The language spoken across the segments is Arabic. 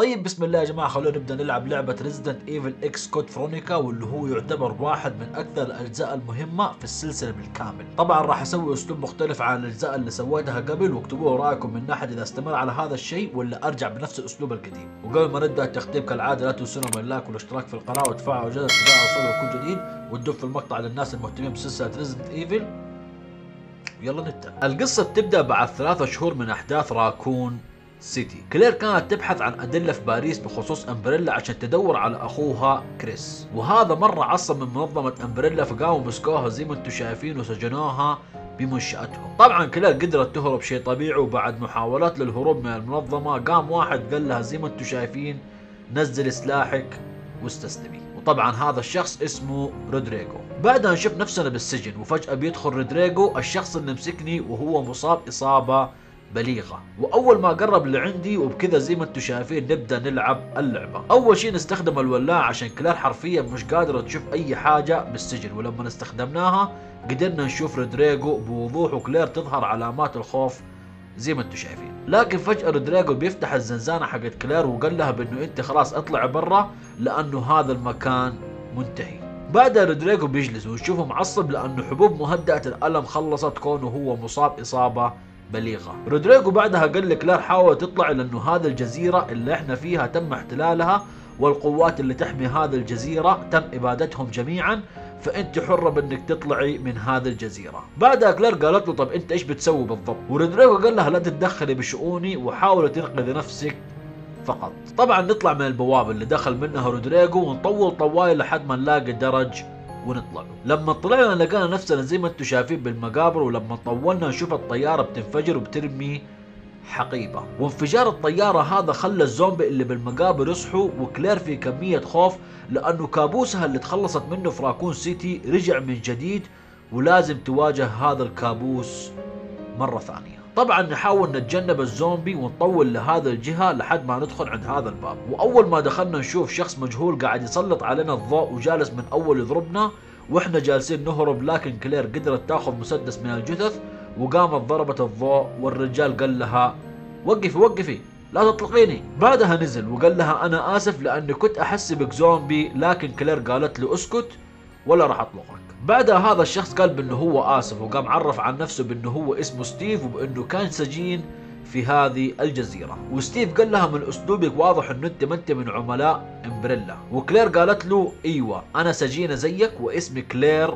طيب بسم الله يا جماعة خلونا نبدأ نلعب لعبة Resident Evil X Code Veronica واللي هو يعتبر واحد من أكثر الأجزاء المهمة في السلسلة بالكامل. طبعا راح أسوي أسلوب مختلف عن الأجزاء اللي سويتها قبل واكتبوا رايكم من ناحية إذا استمر على هذا الشيء ولا أرجع بنفس الأسلوب القديم. وقبل ما نبدأ التختيم كالعادة لا تنسونا من ال like والاشتراك في القناة وتفعلوا الجرس لتلقائوا كل جديد وتدوب في المقطع للناس المهتمين بسلسلة Resident Evil يلا نبدأ. القصة بتبدأ بعد ثلاثة شهور من أحداث راكون City. كلير كانت تبحث عن أدلة في باريس بخصوص أمبريلا عشان تدور على أخوها كريس. وهذا مرة عصب من منظمة أمبريلا فقاموا مسكوها زي ما أنتم شايفين وسجنوها بمنشأتهم. طبعا كلير قدرت تهرب شيء طبيعي وبعد محاولات للهروب من المنظمة قام واحد قال لها زي ما أنتم شايفين نزل سلاحك واستسلمي. وطبعا هذا الشخص اسمه رودريجو بعدها نشوف نفسنا بالسجن وفجأة بيدخل رودريجو الشخص اللي مسكني وهو مصاب إصابة بليغة. وأول ما قرب لعندي وبكذا زي ما أنتم شايفين نبدأ نلعب اللعبة. أول شيء نستخدم الولاعة عشان كلير حرفيا مش قادرة تشوف أي حاجة بالسجن. ولما استخدمناها قدرنا نشوف رودريجو بوضوح وكلير تظهر علامات الخوف زي ما أنتم شايفين. لكن فجأة رودريجو بيفتح الزنزانة حقت كلير وقال لها بأنه أنت خلاص اطلع برا لأنه هذا المكان منتهي. بعدها رودريجو بيجلس ونشوفه معصب لأنه حبوب مهدئة الألم خلصت كونه هو مصاب إصابة بليغة. رودريجو بعدها قال لكلير حاول تطلع لأنه هذه الجزيرة اللي إحنا فيها تم احتلالها والقوات اللي تحمي هذه الجزيرة تم إبادتهم جميعا فأنت حرة بإنك تطلعي من هذه الجزيرة. بعدها كلير قالت له طب أنت إيش بتسوي بالضبط؟ ورودريجو قال لها لا تتدخلي بشؤوني وحاولي تنقذي نفسك فقط. طبعا نطلع من البوابة اللي دخل منها رودريجو ونطول طوالي لحد ما نلاقي درج ونطلع لما طلعنا لقينا نفسنا زي ما أنتم شايفين بالمقابر ولما طولنا نشوف الطيارة بتنفجر وبترمي حقيبة. وانفجار الطيارة هذا خلى الزومبي اللي بالمقابر يصحوا وكلير في كمية خوف لأنه كابوسها اللي تخلصت منه في Raccoon City رجع من جديد ولازم تواجه هذا الكابوس مرة ثانية. طبعا نحاول نتجنب الزومبي ونطول لهذا الجهة لحد ما ندخل عند هذا الباب. وأول ما دخلنا نشوف شخص مجهول قاعد يسلط علينا الضوء وجالس من أول يضربنا وإحنا جالسين نهرب لكن كلير قدرت تأخذ مسدس من الجثث وقامت ضربت الضوء والرجال قال لها وقفي وقفي لا تطلقيني. بعدها نزل وقال لها أنا آسف لأني كنت احسبك زومبي لكن كلير قالت له أسكت ولا راح أطلقك. بعدها هذا الشخص قال بأنه هو آسف وقام عرف عن نفسه بأنه هو اسمه ستيف وبأنه كان سجين في هذه الجزيرة. وستيف قال لها من أسلوبك واضح إنه أنت ما أنت من عملاء امبريلا. وكلير قالت له أيوه أنا سجينة زيك واسمي كلير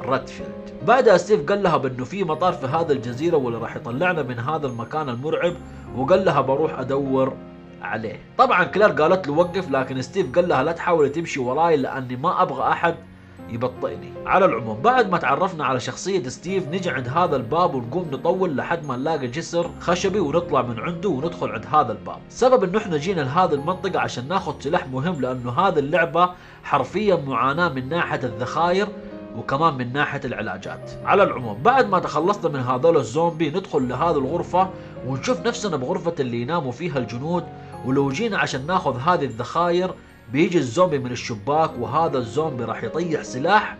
ريدفيلد. بعدها ستيف قال لها بأنه في مطار في هذا الجزيرة واللي راح يطلعنا من هذا المكان المرعب وقال لها بروح أدور عليه. طبعا كلير قالت له وقف لكن ستيف قال لها لا تحاولي تمشي وراي لأني ما أبغى أحد يبطئني. على العموم بعد ما تعرفنا على شخصية ستيف نجي عند هذا الباب ونقوم نطول لحد ما نلاقي جسر خشبي ونطلع من عنده وندخل عند هذا الباب. سبب انه إحنا جينا لهذه المنطقة عشان ناخذ سلاح مهم لأنه هذه اللعبة حرفيا معاناة من ناحية الذخاير وكمان من ناحية العلاجات. على العموم بعد ما تخلصنا من هذول الزومبي ندخل لهذه الغرفة ونشوف نفسنا بغرفة اللي يناموا فيها الجنود. ولو جينا عشان ناخذ هذه الذخاير بيجي الزومبي من الشباك وهذا الزومبي راح يطيح سلاح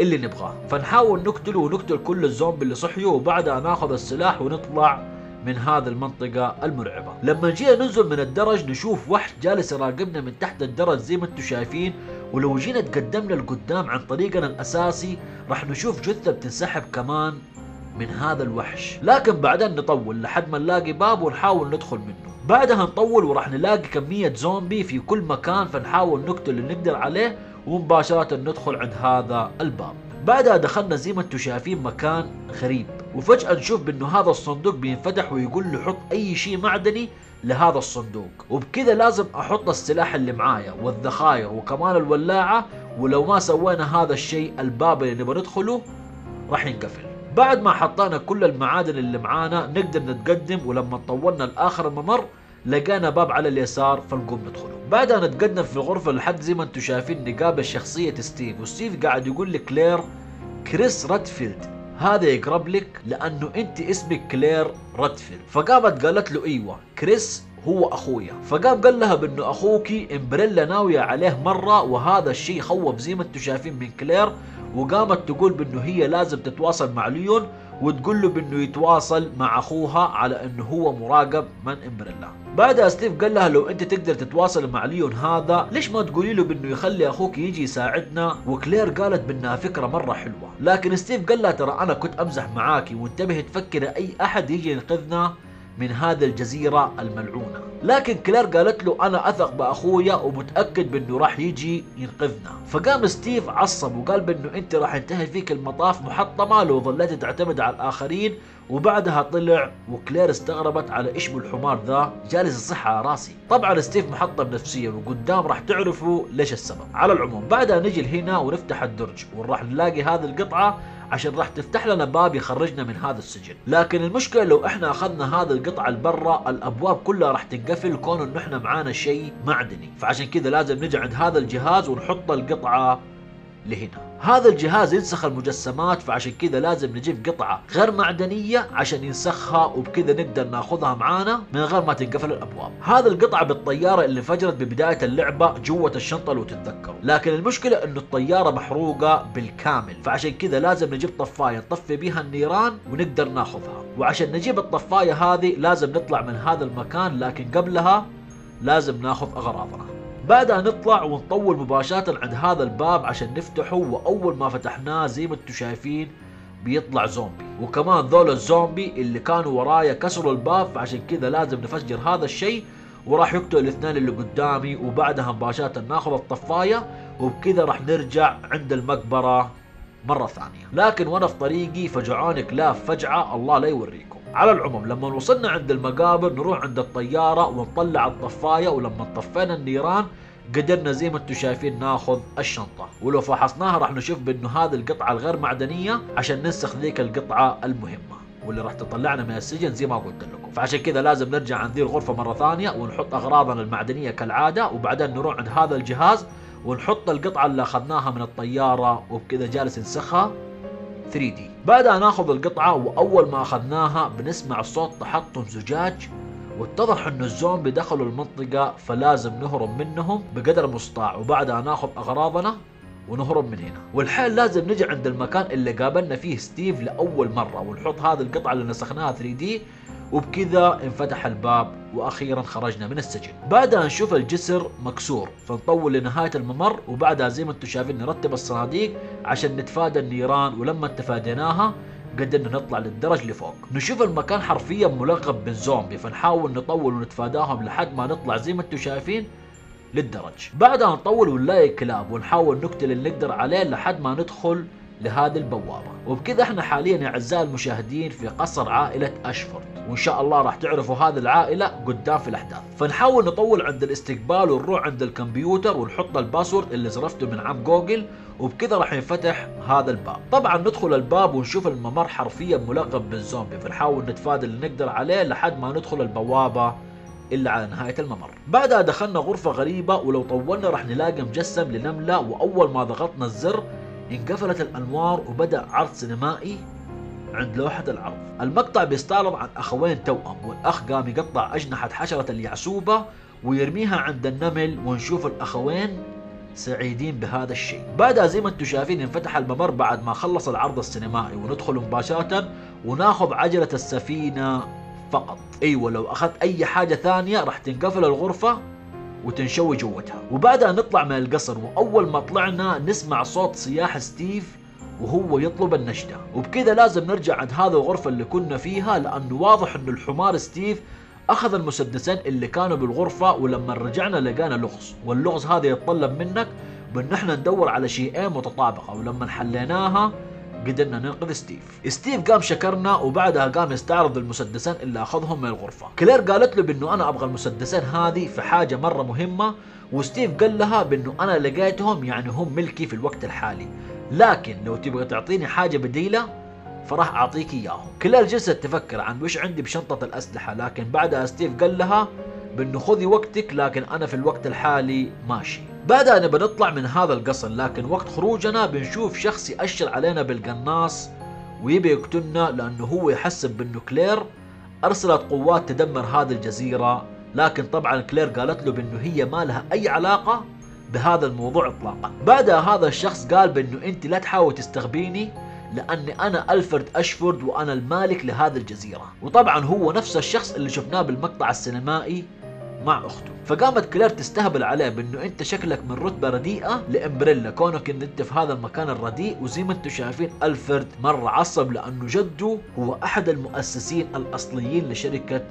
اللي نبغاه. فنحاول نقتله ونقتل كل الزومبي اللي صحيوا وبعدها ناخذ السلاح ونطلع من هذه المنطقة المرعبة. لما جينا ننزل من الدرج نشوف وحش جالس يراقبنا من تحت الدرج زي ما أنتم شايفين. ولو جينا تقدمنا لقدام عن طريقنا الأساسي راح نشوف جثة بتنسحب كمان من هذا الوحش. لكن بعدين نطول لحد ما نلاقي باب ونحاول ندخل منه. بعدها نطول وراح نلاقي كمية زومبي في كل مكان فنحاول نقتل اللي نقدر عليه ومباشرة ندخل عند هذا الباب. بعدها دخلنا زي ما أنتم شايفين مكان غريب. وفجأة نشوف بأنه هذا الصندوق بينفتح ويقول له حط أي شيء معدني لهذا الصندوق. وبكذا لازم أحط السلاح اللي معايا والذخاير وكمان الولاعة ولو ما سوينا هذا الشيء الباب اللي نبغى ندخله راح ينقفل. بعد ما حطينا كل المعادن اللي معانا نقدر نتقدم ولما طولنا لآخر الممر لقينا باب على اليسار فنقوم ندخله بعدها نتقدم في الغرفة لحد زي ما أنتم شايفين نقابل شخصية ستيف وستيف قاعد يقول لكلير كريس ريدفيلد هذا يقرب لك لأنه أنت اسمك كلير ريدفيلد. فقامت قالت له أيوه كريس هو أخويا. فقام قال لها بأنه أخوكي امبريلا ناوية عليه مرة وهذا الشيء خوف زي ما أنتم شايفين من كلير وقامت تقول بأنه هي لازم تتواصل مع ليون وتقول له بأنه يتواصل مع أخوها على أنه هو مراقب من امبريلا بعدها ستيف قال لها لو أنت تقدر تتواصل مع ليون هذا ليش ما تقولي له بأنه يخلي أخوك يجي يساعدنا؟ وكلير قالت بأنها فكرة مرة حلوة. لكن ستيف قال لها ترى أنا كنت أمزح معاكي وانتبهي تفكري أي أحد يجي ينقذنا؟ من هذه الجزيرة الملعونة. لكن كلير قالت له أنا أثق بأخويا ومتأكد بأنه راح يجي ينقذنا. فقام ستيف عصب وقال بأنه أنت راح ينتهي فيك المطاف محطمة لو ظليت تعتمد على الآخرين. وبعدها طلع وكلير استغربت على إيش بالحمار ذا. جالس يصيح على راسي. طبعا ستيف محطم نفسيا وقدام راح تعرفوا ليش السبب. على العموم بعدها نجي لهنا ونفتح الدرج وراح نلاقي هذه القطعة عشان راح تفتح لنا باب يخرجنا من هذا السجن. لكن المشكلة لو إحنا أخذنا هذا القطعة لبرا الأبواب كلها راح تنقفل كون انه إحنا معانا شيء معدني. فعشان كذا لازم نجي عند هذا الجهاز ونحط القطعة لهنا. هذا الجهاز ينسخ المجسمات فعشان كذا لازم نجيب قطعة غير معدنية عشان ينسخها وبكذا نقدر ناخذها معانا من غير ما تنقفل الأبواب. هذا القطعة بالطيارة اللي انفجرت ببداية اللعبة جوة الشنطة لو تتذكروا. لكن المشكلة إنه الطيارة محروقة بالكامل فعشان كذا لازم نجيب طفاية. نطفي بها النيران ونقدر ناخذها. وعشان نجيب الطفاية هذه لازم نطلع من هذا المكان لكن قبلها لازم ناخذ أغراضنا. بعدها نطلع ونطول مباشرة عند هذا الباب عشان نفتحه وأول ما فتحناه زي ما أنتم شايفين بيطلع زومبي. وكمان ذول الزومبي اللي كانوا ورايا كسروا الباب فعشان كذا لازم نفجر هذا الشيء. وراح يقتل الاثنين اللي قدامي وبعدها مباشرة ناخذ الطفاية وبكذا راح نرجع عند المقبرة مرة ثانية. لكن وأنا في طريقي فجعوني كلاب فجعة الله لا يوريكم. على العموم لما وصلنا عند المقابر نروح عند الطيارة ونطلع الطفاية ولما طفينا النيران قدرنا زي ما أنتم شايفين ناخذ الشنطة. ولو فحصناها راح نشوف بأنه هذه القطعة الغير معدنية عشان ننسخ ذيك القطعة المهمة. واللي راح تطلعنا من السجن زي ما قلت لكم. فعشان كذا لازم نرجع عند ذي الغرفة مرة ثانية ونحط أغراضنا المعدنية كالعادة وبعدين نروح عند هذا الجهاز ونحط القطعة اللي أخذناها من الطيارة وبكذا جالس نسخها 3D بعدها ناخذ القطعة وأول ما أخذناها بنسمع صوت تحطم زجاج واتضح انه الزومبي دخلوا المنطقة فلازم نهرب منهم بقدر المستطاع وبعدها نأخذ أغراضنا ونهرب من هنا. والحين لازم نجي عند المكان اللي قابلنا فيه ستيف لأول مرة ونحط هذه القطعة اللي نسخناها 3D وبكذا انفتح الباب وأخيرا خرجنا من السجن. بعدها نشوف الجسر مكسور فنطول لنهاية الممر وبعدها زي ما أنتم شايفين نرتب الصناديق عشان نتفادى النيران ولما تفاديناها قدرنا نطلع للدرج لفوق نشوف المكان حرفيا ملغم بالزومبي فنحاول نطول ونتفاداهم لحد ما نطلع زي ما أنتم شايفين للدرج. بعدها نطول ونلاقي كلاب ونحاول نقتل اللي نقدر عليه لحد ما ندخل لهذه البوابة. وبكذا إحنا حاليا يا أعزائي المشاهدين في قصر عائلة أشفورد. وإن شاء الله راح تعرفوا هذه العائلة قدام في الأحداث. فنحاول نطول عند الاستقبال ونروح عند الكمبيوتر ونحط ال password اللي زرفته من عم جوجل وبكذا راح ينفتح هذا الباب. طبعا ندخل الباب ونشوف الممر حرفيا ملغب بالزومبي فنحاول نتفادى اللي نقدر عليه لحد ما ندخل البوابة إلا على نهاية الممر. بعدها دخلنا غرفة غريبة ولو طولنا راح نلاقي مجسم لنملة وأول ما ضغطنا الزر انقفلت الأنوار وبدأ عرض سينمائي. عند لوحة العرض. المقطع بيستعرض عن أخوين توأم والأخ قام يقطع أجنحة حشرة اليعسوبة ويرميها عند النمل ونشوف الأخوين سعيدين بهذا الشيء. بعدها زي ما أنتم شايفين انفتح الممر بعد ما خلص العرض السينمائي وندخل مباشرة وناخذ عجلة السفينة فقط. أيوه لو أخذت أي حاجة ثانية راح تنقفل الغرفة وتنشوي جوتها. وبعدها نطلع من القصر وأول ما طلعنا نسمع صوت صياح ستيف وهو يطلب النجدة وبكذا لازم نرجع عند هذه الغرفة اللي كنا فيها لأنه واضح أنه الحمار ستيف أخذ المسدسين اللي كانوا بالغرفة ولما رجعنا لقانا لغز. واللغز هذا يتطلب منك بأن إحنا ندور على شيئين متطابقة. ولما حليناها قدرنا ننقذ ستيف. ستيف قام شكرنا وبعدها قام يستعرض المسدسين اللي أخذهم من الغرفة. كلير قالت له بأنه أنا أبغى المسدسين هذه في حاجة مرة مهمة وستيف قال لها بأنه أنا لقيتهم يعني هم ملكي في الوقت الحالي. لكن لو تبغى تعطيني حاجة بديلة فراح أعطيك إياهم. كلير جلست تفكر عن وش عندي بشنطة الأسلحة لكن بعدها ستيف قال لها بأنه خذي وقتك لكن أنا في الوقت الحالي ماشي. بعدها نبى نطلع من هذا القصر لكن وقت خروجنا بنشوف شخص يأشر علينا بالقناص ويبي يقتلنا لأنه هو يحسب بأنه كلير أرسلت قوات تدمر هذه الجزيرة. لكن طبعا كلير قالت له بأنه هي ما لها أي علاقة بهذا الموضوع اطلاقا. بعدها هذا الشخص قال بأنه أنت لا تحاول تستغبيني لأني أنا ألفرد اشفورد وأنا المالك لهذه الجزيرة. وطبعا هو نفس الشخص اللي شفناه بالمقطع السينمائي مع أخته. فقامت كلير تستهبل عليه بأنه أنت شكلك من رتبة رديئة لأمبريلا. كونك إن أنت في هذا المكان الرديء وزي ما أنتم شايفين ألفرد مرة عصب لأنه جده هو أحد المؤسسين الأصليين لشركة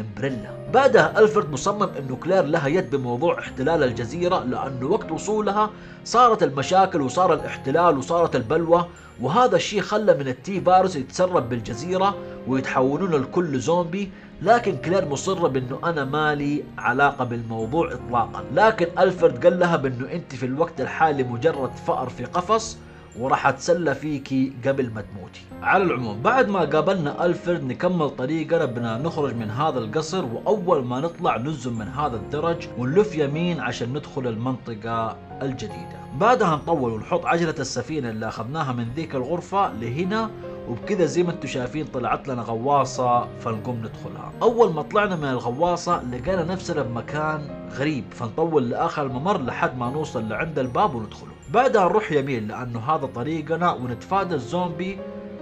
امبريلا. بعدها ألفرد مصمم انه كلير لها يد بموضوع احتلال الجزيرة لأنه وقت وصولها صارت المشاكل وصار الاحتلال وصارت البلوى وهذا الشيء خلى من التي فيروس يتسرب بالجزيرة ويتحولون الكل زومبي لكن كلير مصرة بأنه أنا مالي علاقة بالموضوع اطلاقا. لكن ألفرد قال لها بأنه أنت في الوقت الحالي مجرد فأر في قفص وراح أتسلى فيكي قبل ما تموتي. على العموم بعد ما قابلنا ألفرد نكمل طريقنا بدنا نخرج من هذا القصر وأول ما نطلع ننزل من هذا الدرج ونلف يمين عشان ندخل المنطقة الجديدة. بعدها نطول ونحط عجلة السفينة اللي أخذناها من ذيك الغرفة لهنا وبكذا زي ما أنتم شايفين طلعت لنا غواصة فنقوم ندخلها. أول ما طلعنا من الغواصة لقينا نفسنا بمكان غريب فنطول لآخر الممر لحد ما نوصل لعند الباب وندخله. بعدها نروح يمين لأنه هذا طريقنا ونتفادى الزومبي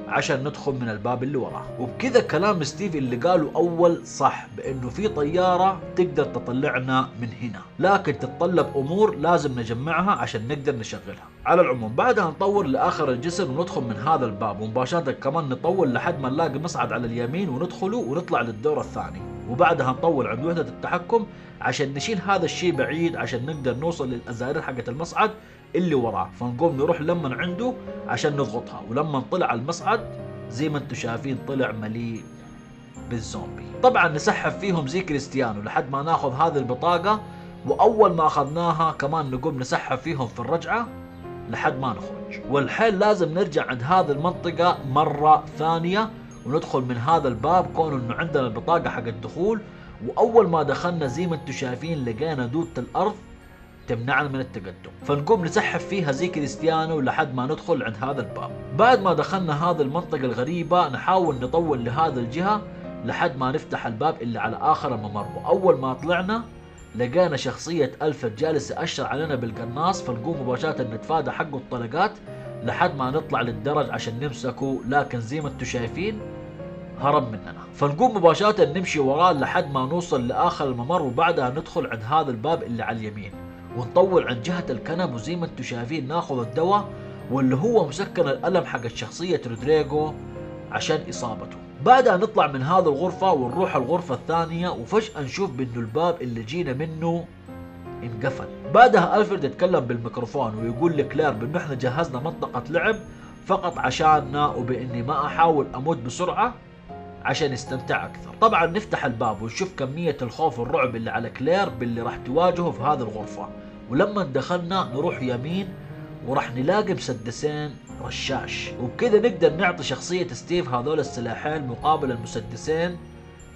عشان ندخل من الباب اللي وراه. وبكذا كلام ستيف اللي قاله أول صح بأنه في طيارة تقدر تطلعنا من هنا. لكن تتطلب أمور لازم نجمعها عشان نقدر نشغلها. على العموم بعدها نطور لآخر الجسر وندخل من هذا الباب ومباشرة كمان نطول لحد ما نلاقي مصعد على اليمين وندخله ونطلع للدور الثاني. وبعدها نطول عند وحدة التحكم عشان نشيل هذا الشيء بعيد عشان نقدر نوصل للازارير حقت المصعد اللي وراه. فنقوم نروح لما عنده عشان نضغطها. ولما طلع المصعد زي ما أنتم شايفين طلع مليء بالزومبي. طبعا نسحب فيهم زي كريستيانو. لحد ما ناخذ هذه البطاقة وأول ما أخذناها كمان نقوم نسحب فيهم في الرجعة لحد ما نخرج. والحين لازم نرجع عند هذه المنطقة مرة ثانية وندخل من هذا الباب كون إنه عندنا البطاقة حق الدخول. وأول ما دخلنا زي ما أنتم شايفين لقينا دودة الأرض. تمنعنا من التقدم. فنقوم نسحب فيها زي كريستيانو لحد ما ندخل عند هذا الباب. بعد ما دخلنا هذه المنطقة الغريبة نحاول نطول لهذا الجهة لحد ما نفتح الباب اللي على آخر الممر وأول ما طلعنا لقينا شخصية ألفرد جالس يأشر علينا بالقناص. فنقوم مباشرة نتفادى حقه الطلقات لحد ما نطلع للدرج عشان نمسكه لكن زي ما أنتم شايفين هرب مننا. فنقوم مباشرة نمشي وراه لحد ما نوصل لآخر الممر وبعدها ندخل عند هذا الباب اللي على اليمين. ونطول عند جهة الكنب وزي ما أنتم شايفين ناخذ الدواء واللي هو مسكن الألم حق شخصية رودريجو عشان إصابته. بعدها نطلع من هذه الغرفة ونروح الغرفة الثانية وفجأة نشوف بأنه الباب اللي جينا منه انقفل. بعدها ألفرد يتكلم بالميكروفون ويقول لكلير بأنه إحنا جهزنا منطقة لعب فقط عشاننا وبإني ما أحاول أموت بسرعة عشان يستمتع أكثر. طبعا نفتح الباب ونشوف كمية الخوف والرعب اللي على كلير باللي راح تواجهه في هذه الغرفة. ولما دخلنا نروح يمين وراح نلاقي مسدسين رشاش. وبكذا نقدر نعطي شخصية ستيف هذول السلاحين مقابل المسدسين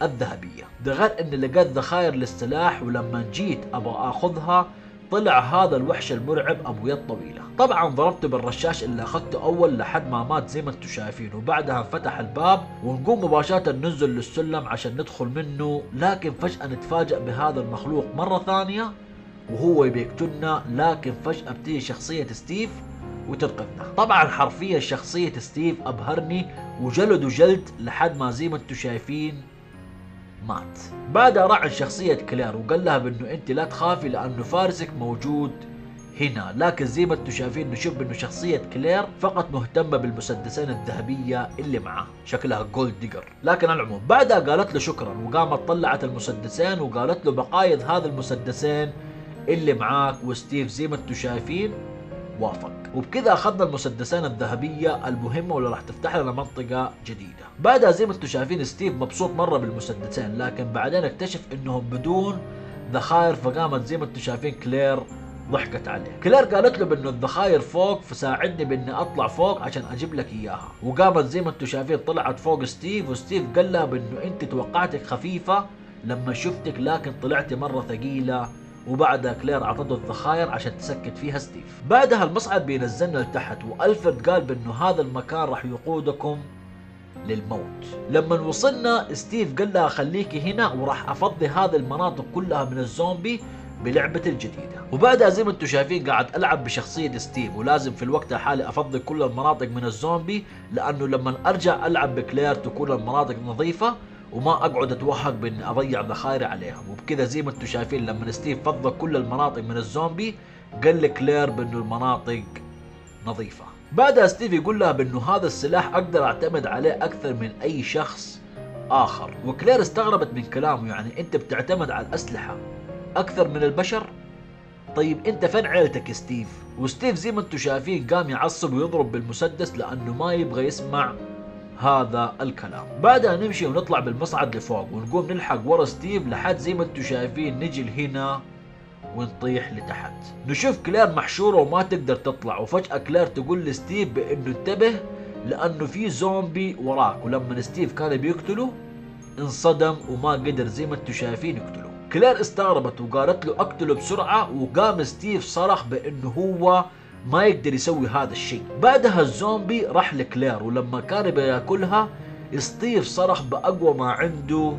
الذهبية. ده غير اني لقيت ذخاير للسلاح ولما جيت أبغى آخذها طلع هذا الوحش المرعب ابو يد طويله طبعا ضربته بالرشاش اللي أخذته أول لحد ما مات زي ما أنتم شايفين وبعدها فتح الباب ونقوم مباشرة ننزل للسلم عشان ندخل منه. لكن فجأة نتفاجئ بهذا المخلوق مرة ثانية. وهو بيقتلنا لكن فجأة بتيجي شخصية ستيف وتنقذنا طبعا حرفيا شخصية ستيف أبهرني وجلده جلد لحد ما زي ما أنتم شايفين مات. بعدها راح شخصية كلير وقال لها بأنه أنت لا تخافي لأنه فارسك موجود هنا. لكن زي ما أنتم شايفين نشوف بأنه شخصية كلير فقط مهتمة بالمسدسين الذهبية اللي معاه. شكلها gold digger لكن على العموم بعدها قالت له شكرا وقامت طلعت المسدسين وقالت له بقايض هذا المسدسين اللي معاك وستيف زي ما أنتم شايفين وافق. وبكذا أخذنا المسدسين الذهبية المهمة واللي راح تفتح لنا منطقة جديدة. بعدها زي ما أنتم شايفين ستيف مبسوط مرة بالمسدسين لكن بعدين اكتشف إنهم بدون ذخاير فقامت زي ما أنتم شايفين كلير ضحكت عليه. كلير قالت له بإنه الذخاير فوق فساعدني بإني أطلع فوق عشان أجيب لك إياها. وقامت زي ما أنتم شايفين طلعت فوق ستيف وستيف قال لها بإنه انت توقعتك خفيفة لما شفتك لكن طلعتي مرة ثقيلة وبعدها كلير أعطته الذخاير عشان تسكت فيها ستيف. بعدها المصعد بينزلنا لتحت وألفرد قال بأنه هذا المكان راح يقودكم للموت. لما وصلنا ستيف قال لها خليكي هنا وراح أفضي هذه المناطق كلها من الزومبي بلعبتي الجديدة. وبعدها زي ما أنتم شايفين قاعد ألعب بشخصية ستيف ولازم في الوقت الحالي أفضي كل المناطق من الزومبي لأنه لما أرجع ألعب بكلير تكون المناطق نظيفة وما أقعد أتوهق باني أضيع ذخائري عليهم. وبكذا زي ما أنتم شايفين لما ستيف فضى كل المناطق من الزومبي قال لكلير بإنه المناطق نظيفة. بعدها ستيف يقول لها بإنه هذا السلاح أقدر أعتمد عليه أكثر من أي شخص آخر. وكلير استغربت من كلامه يعني أنت بتعتمد على الأسلحة أكثر من البشر؟ طيب أنت فين عيلتك يا ستيف؟ وستيف زي ما أنتم شايفين قام يعصب ويضرب بالمسدس لأنه ما يبغى يسمع هذا الكلام. بعدها نمشي ونطلع بالمصعد لفوق ونقوم نلحق ورا ستيف لحد زي ما أنتم شايفين نجي لهنا ونطيح لتحت. نشوف كلير محشورة وما تقدر تطلع وفجأة كلير تقول لستيف بإنه انتبه لأنه في زومبي وراك. ولما ستيف كان بيقتله انصدم وما قدر زي ما أنتم شايفين يقتله. كلير استغربت وقالت له اقتله بسرعة وقام ستيف صرخ بإنه هو ما يقدر يسوي هذا الشيء. بعدها الزومبي راح لكلير ولما كان بياكلها ستيف صرخ بأقوى ما عنده.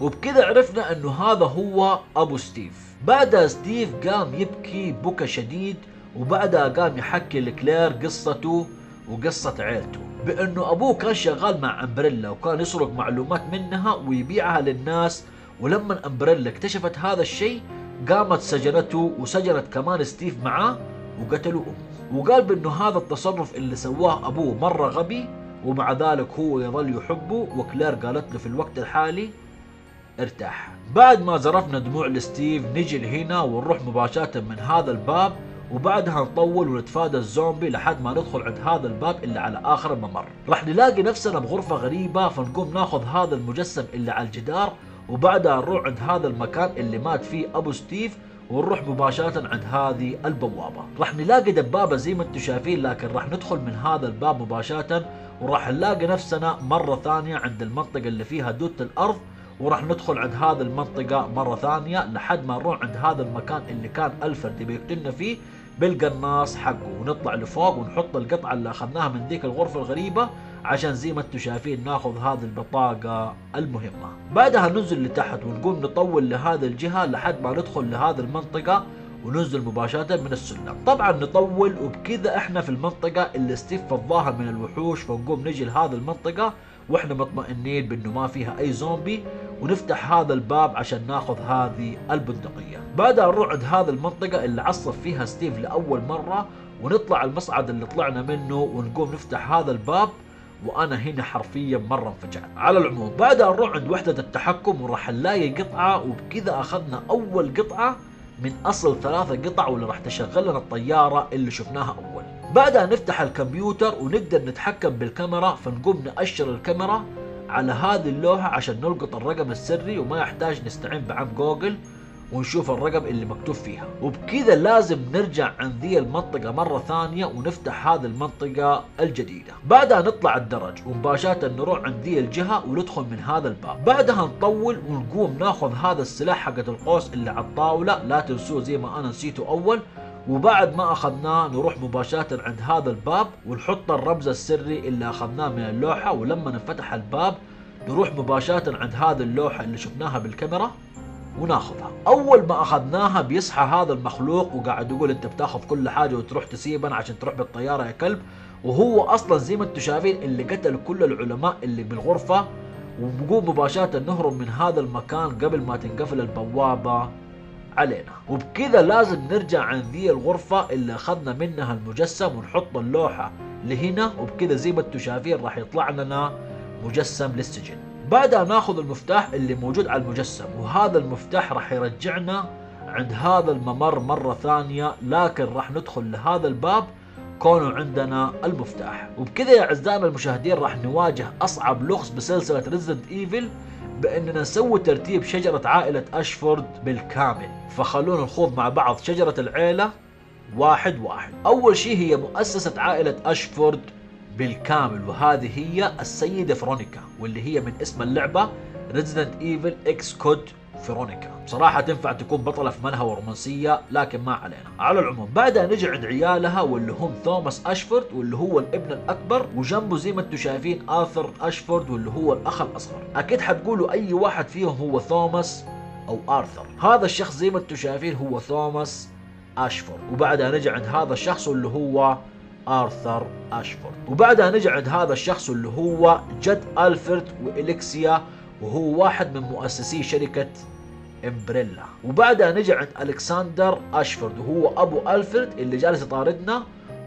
وبكذا عرفنا إنه هذا هو أبو ستيف. بعدها ستيف قام يبكي بكى شديد وبعدها قام يحكي لكلير قصته وقصة عيلته. بإنه أبوه كان شغال مع أمبريلا وكان يسرق معلومات منها ويبيعها للناس. ولما أمبريلا اكتشفت هذا الشيء قامت سجنته وسجنت كمان ستيف معاه وقتلوا امه وقال بأنه هذا التصرف اللي سواه أبوه مرة غبي ومع ذلك هو يظل يحبه وكلير قالت له في الوقت الحالي ارتاح. بعد ما زرفنا دموع لستيف نجي لهنا ونروح مباشرة من هذا الباب وبعدها نطول ونتفادى الزومبي لحد ما ندخل عند هذا الباب اللي على آخر الممر. راح نلاقي نفسنا بغرفة غريبة فنقوم ناخذ هذا المجسم اللي على الجدار وبعدها نروح عند هذا المكان اللي مات فيه أبو ستيف ونروح مباشرة عند هذه البوابة. راح نلاقي دبابة زي ما أنتم شايفين لكن راح ندخل من هذا الباب مباشرة وراح نلاقي نفسنا مرة ثانية عند المنطقة اللي فيها دوت الأرض وراح ندخل عند هذه المنطقة مرة ثانية لحد ما نروح عند هذا المكان اللي كان ألفرد بيقتلنا فيه بالقناص حقه. ونطلع لفوق ونحط القطعة اللي أخذناها من ذيك الغرفة الغريبة عشان زي ما أنتم شايفين ناخذ هذه البطاقة المهمة. بعدها ننزل لتحت ونقوم نطول لهذه الجهة لحد ما ندخل لهذه المنطقة وننزل مباشرة من السلم. طبعا نطول وبكذا إحنا في المنطقة اللي ستيف فضاها من الوحوش فنقوم نجي لهذه المنطقة وإحنا مطمئنين بأنه ما فيها أي زومبي ونفتح هذا الباب عشان ناخذ هذه البندقية. بعدها نروح عند هذه المنطقة اللي عصب فيها ستيف لأول مرة ونطلع المصعد اللي طلعنا منه ونقوم نفتح هذا الباب وأنا هنا حرفيا مرة انفجعت. على العموم بعدها نروح عند وحدة التحكم وراح نلاقي قطعة وبكذا أخذنا أول قطعة من أصل ثلاثة قطع واللي راح تشغل لنا الطيارة اللي شفناها أول. بعدها نفتح الكمبيوتر ونقدر نتحكم بالكاميرا فنقوم نأشر الكاميرا على هذه اللوحة عشان نلقط الرقم السري وما يحتاج نستعين بعم جوجل. ونشوف الرقم اللي مكتوب فيها. وبكذا لازم نرجع عن ذي المنطقة مرة ثانية ونفتح هذه المنطقة الجديدة. بعدها نطلع الدرج ومباشرة نروح عند ذي الجهة وندخل من هذا الباب. بعدها نطول ونقوم ناخذ هذا السلاح حقت القوس اللي على الطاولة. لا تنسوه زي ما أنا نسيته أول. وبعد ما أخذناه نروح مباشرة عند هذا الباب ونحط الرمز السري اللي أخذناه من اللوحة. ولما نفتح الباب نروح مباشرة عند هذه اللوحة اللي شفناها بالكاميرا. وناخذها أول ما أخذناها بيصحى هذا المخلوق وقاعد يقول أنت بتاخذ كل حاجة وتروح تسيبنا عشان تروح بالطيارة يا كلب. وهو أصلا زي ما أنتم شايفين اللي قتل كل العلماء اللي بالغرفة ونقوم مباشرة نهرب من هذا المكان قبل ما تنقفل البوابة علينا. وبكذا لازم نرجع عن ذي الغرفة اللي أخذنا منها المجسم ونحط اللوحة لهنا. وبكذا زي ما أنتم شايفين راح يطلع لنا مجسم للسجن. بعدها ناخذ المفتاح اللي موجود على المجسم وهذا المفتاح راح يرجعنا عند هذا الممر مرة ثانية لكن راح ندخل لهذا الباب كونه عندنا المفتاح. وبكذا يا أعزائنا المشاهدين راح نواجه أصعب لغز بسلسلة Resident Evil بأننا نسوي ترتيب شجرة عائلة أشفورد بالكامل. فخلونا نخوض مع بعض شجرة العيلة واحد واحد. أول شيء هي مؤسسة عائلة أشفورد بالكامل. وهذه هي السيدة فرونيكا واللي هي من اسم اللعبة Resident Evil X Code فيرونيكا بصراحة تنفع تكون بطلة في منهى رومانسية لكن ما علينا. على العموم بعدها نجي عند عيالها واللي هم توماس أشفورد واللي هو الابن الأكبر وجنبه زي ما أنتم شايفين آرثر أشفورد واللي هو الأخ الأصغر. أكيد حتقولوا أي واحد فيهم هو توماس أو آرثر. هذا الشخص زي ما أنتم شايفين هو توماس أشفورد. وبعدها نجي عند هذا الشخص اللي هو آرثر أشفورد. وبعدها نجي عند هذا الشخص اللي هو جد ألفرد وإليكسيا وهو واحد من مؤسسي شركة إمبريلا. وبعدها نجي عند الكسندر أشفورد وهو أبو ألفرد اللي جالس يطاردنا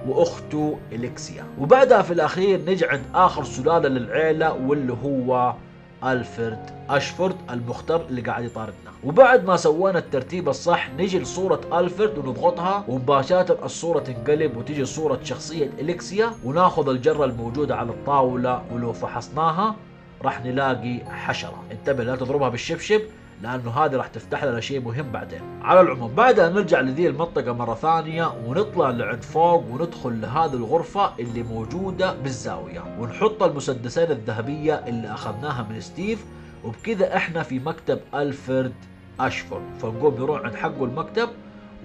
وأخته إليكسيا. وبعدها في الأخير نجي عند آخر سلالة للعيلة واللي هو ألفرد أشفورد المختار اللي قاعد يطاردنا. وبعد ما سوينا الترتيب الصح نجي لصورة ألفرد ونضغطها ومباشرة الصورة تنقلب وتجي صورة شخصية إليكسيا وناخذ الجرة الموجودة على الطاولة ولو فحصناها راح نلاقي حشرة. انتبه لا تضربها بالشبشب. لأنه هذه راح تفتح لنا شيء مهم بعدين. على العموم بعدها نرجع لذي المنطقة مرة ثانية ونطلع لعند فوق وندخل لهذه الغرفة اللي موجودة بالزاوية. ونحط المسدسين الذهبية اللي أخذناها من ستيف وبكذا إحنا في مكتب ألفرد اشفورد فنقوم نروح عند حقه المكتب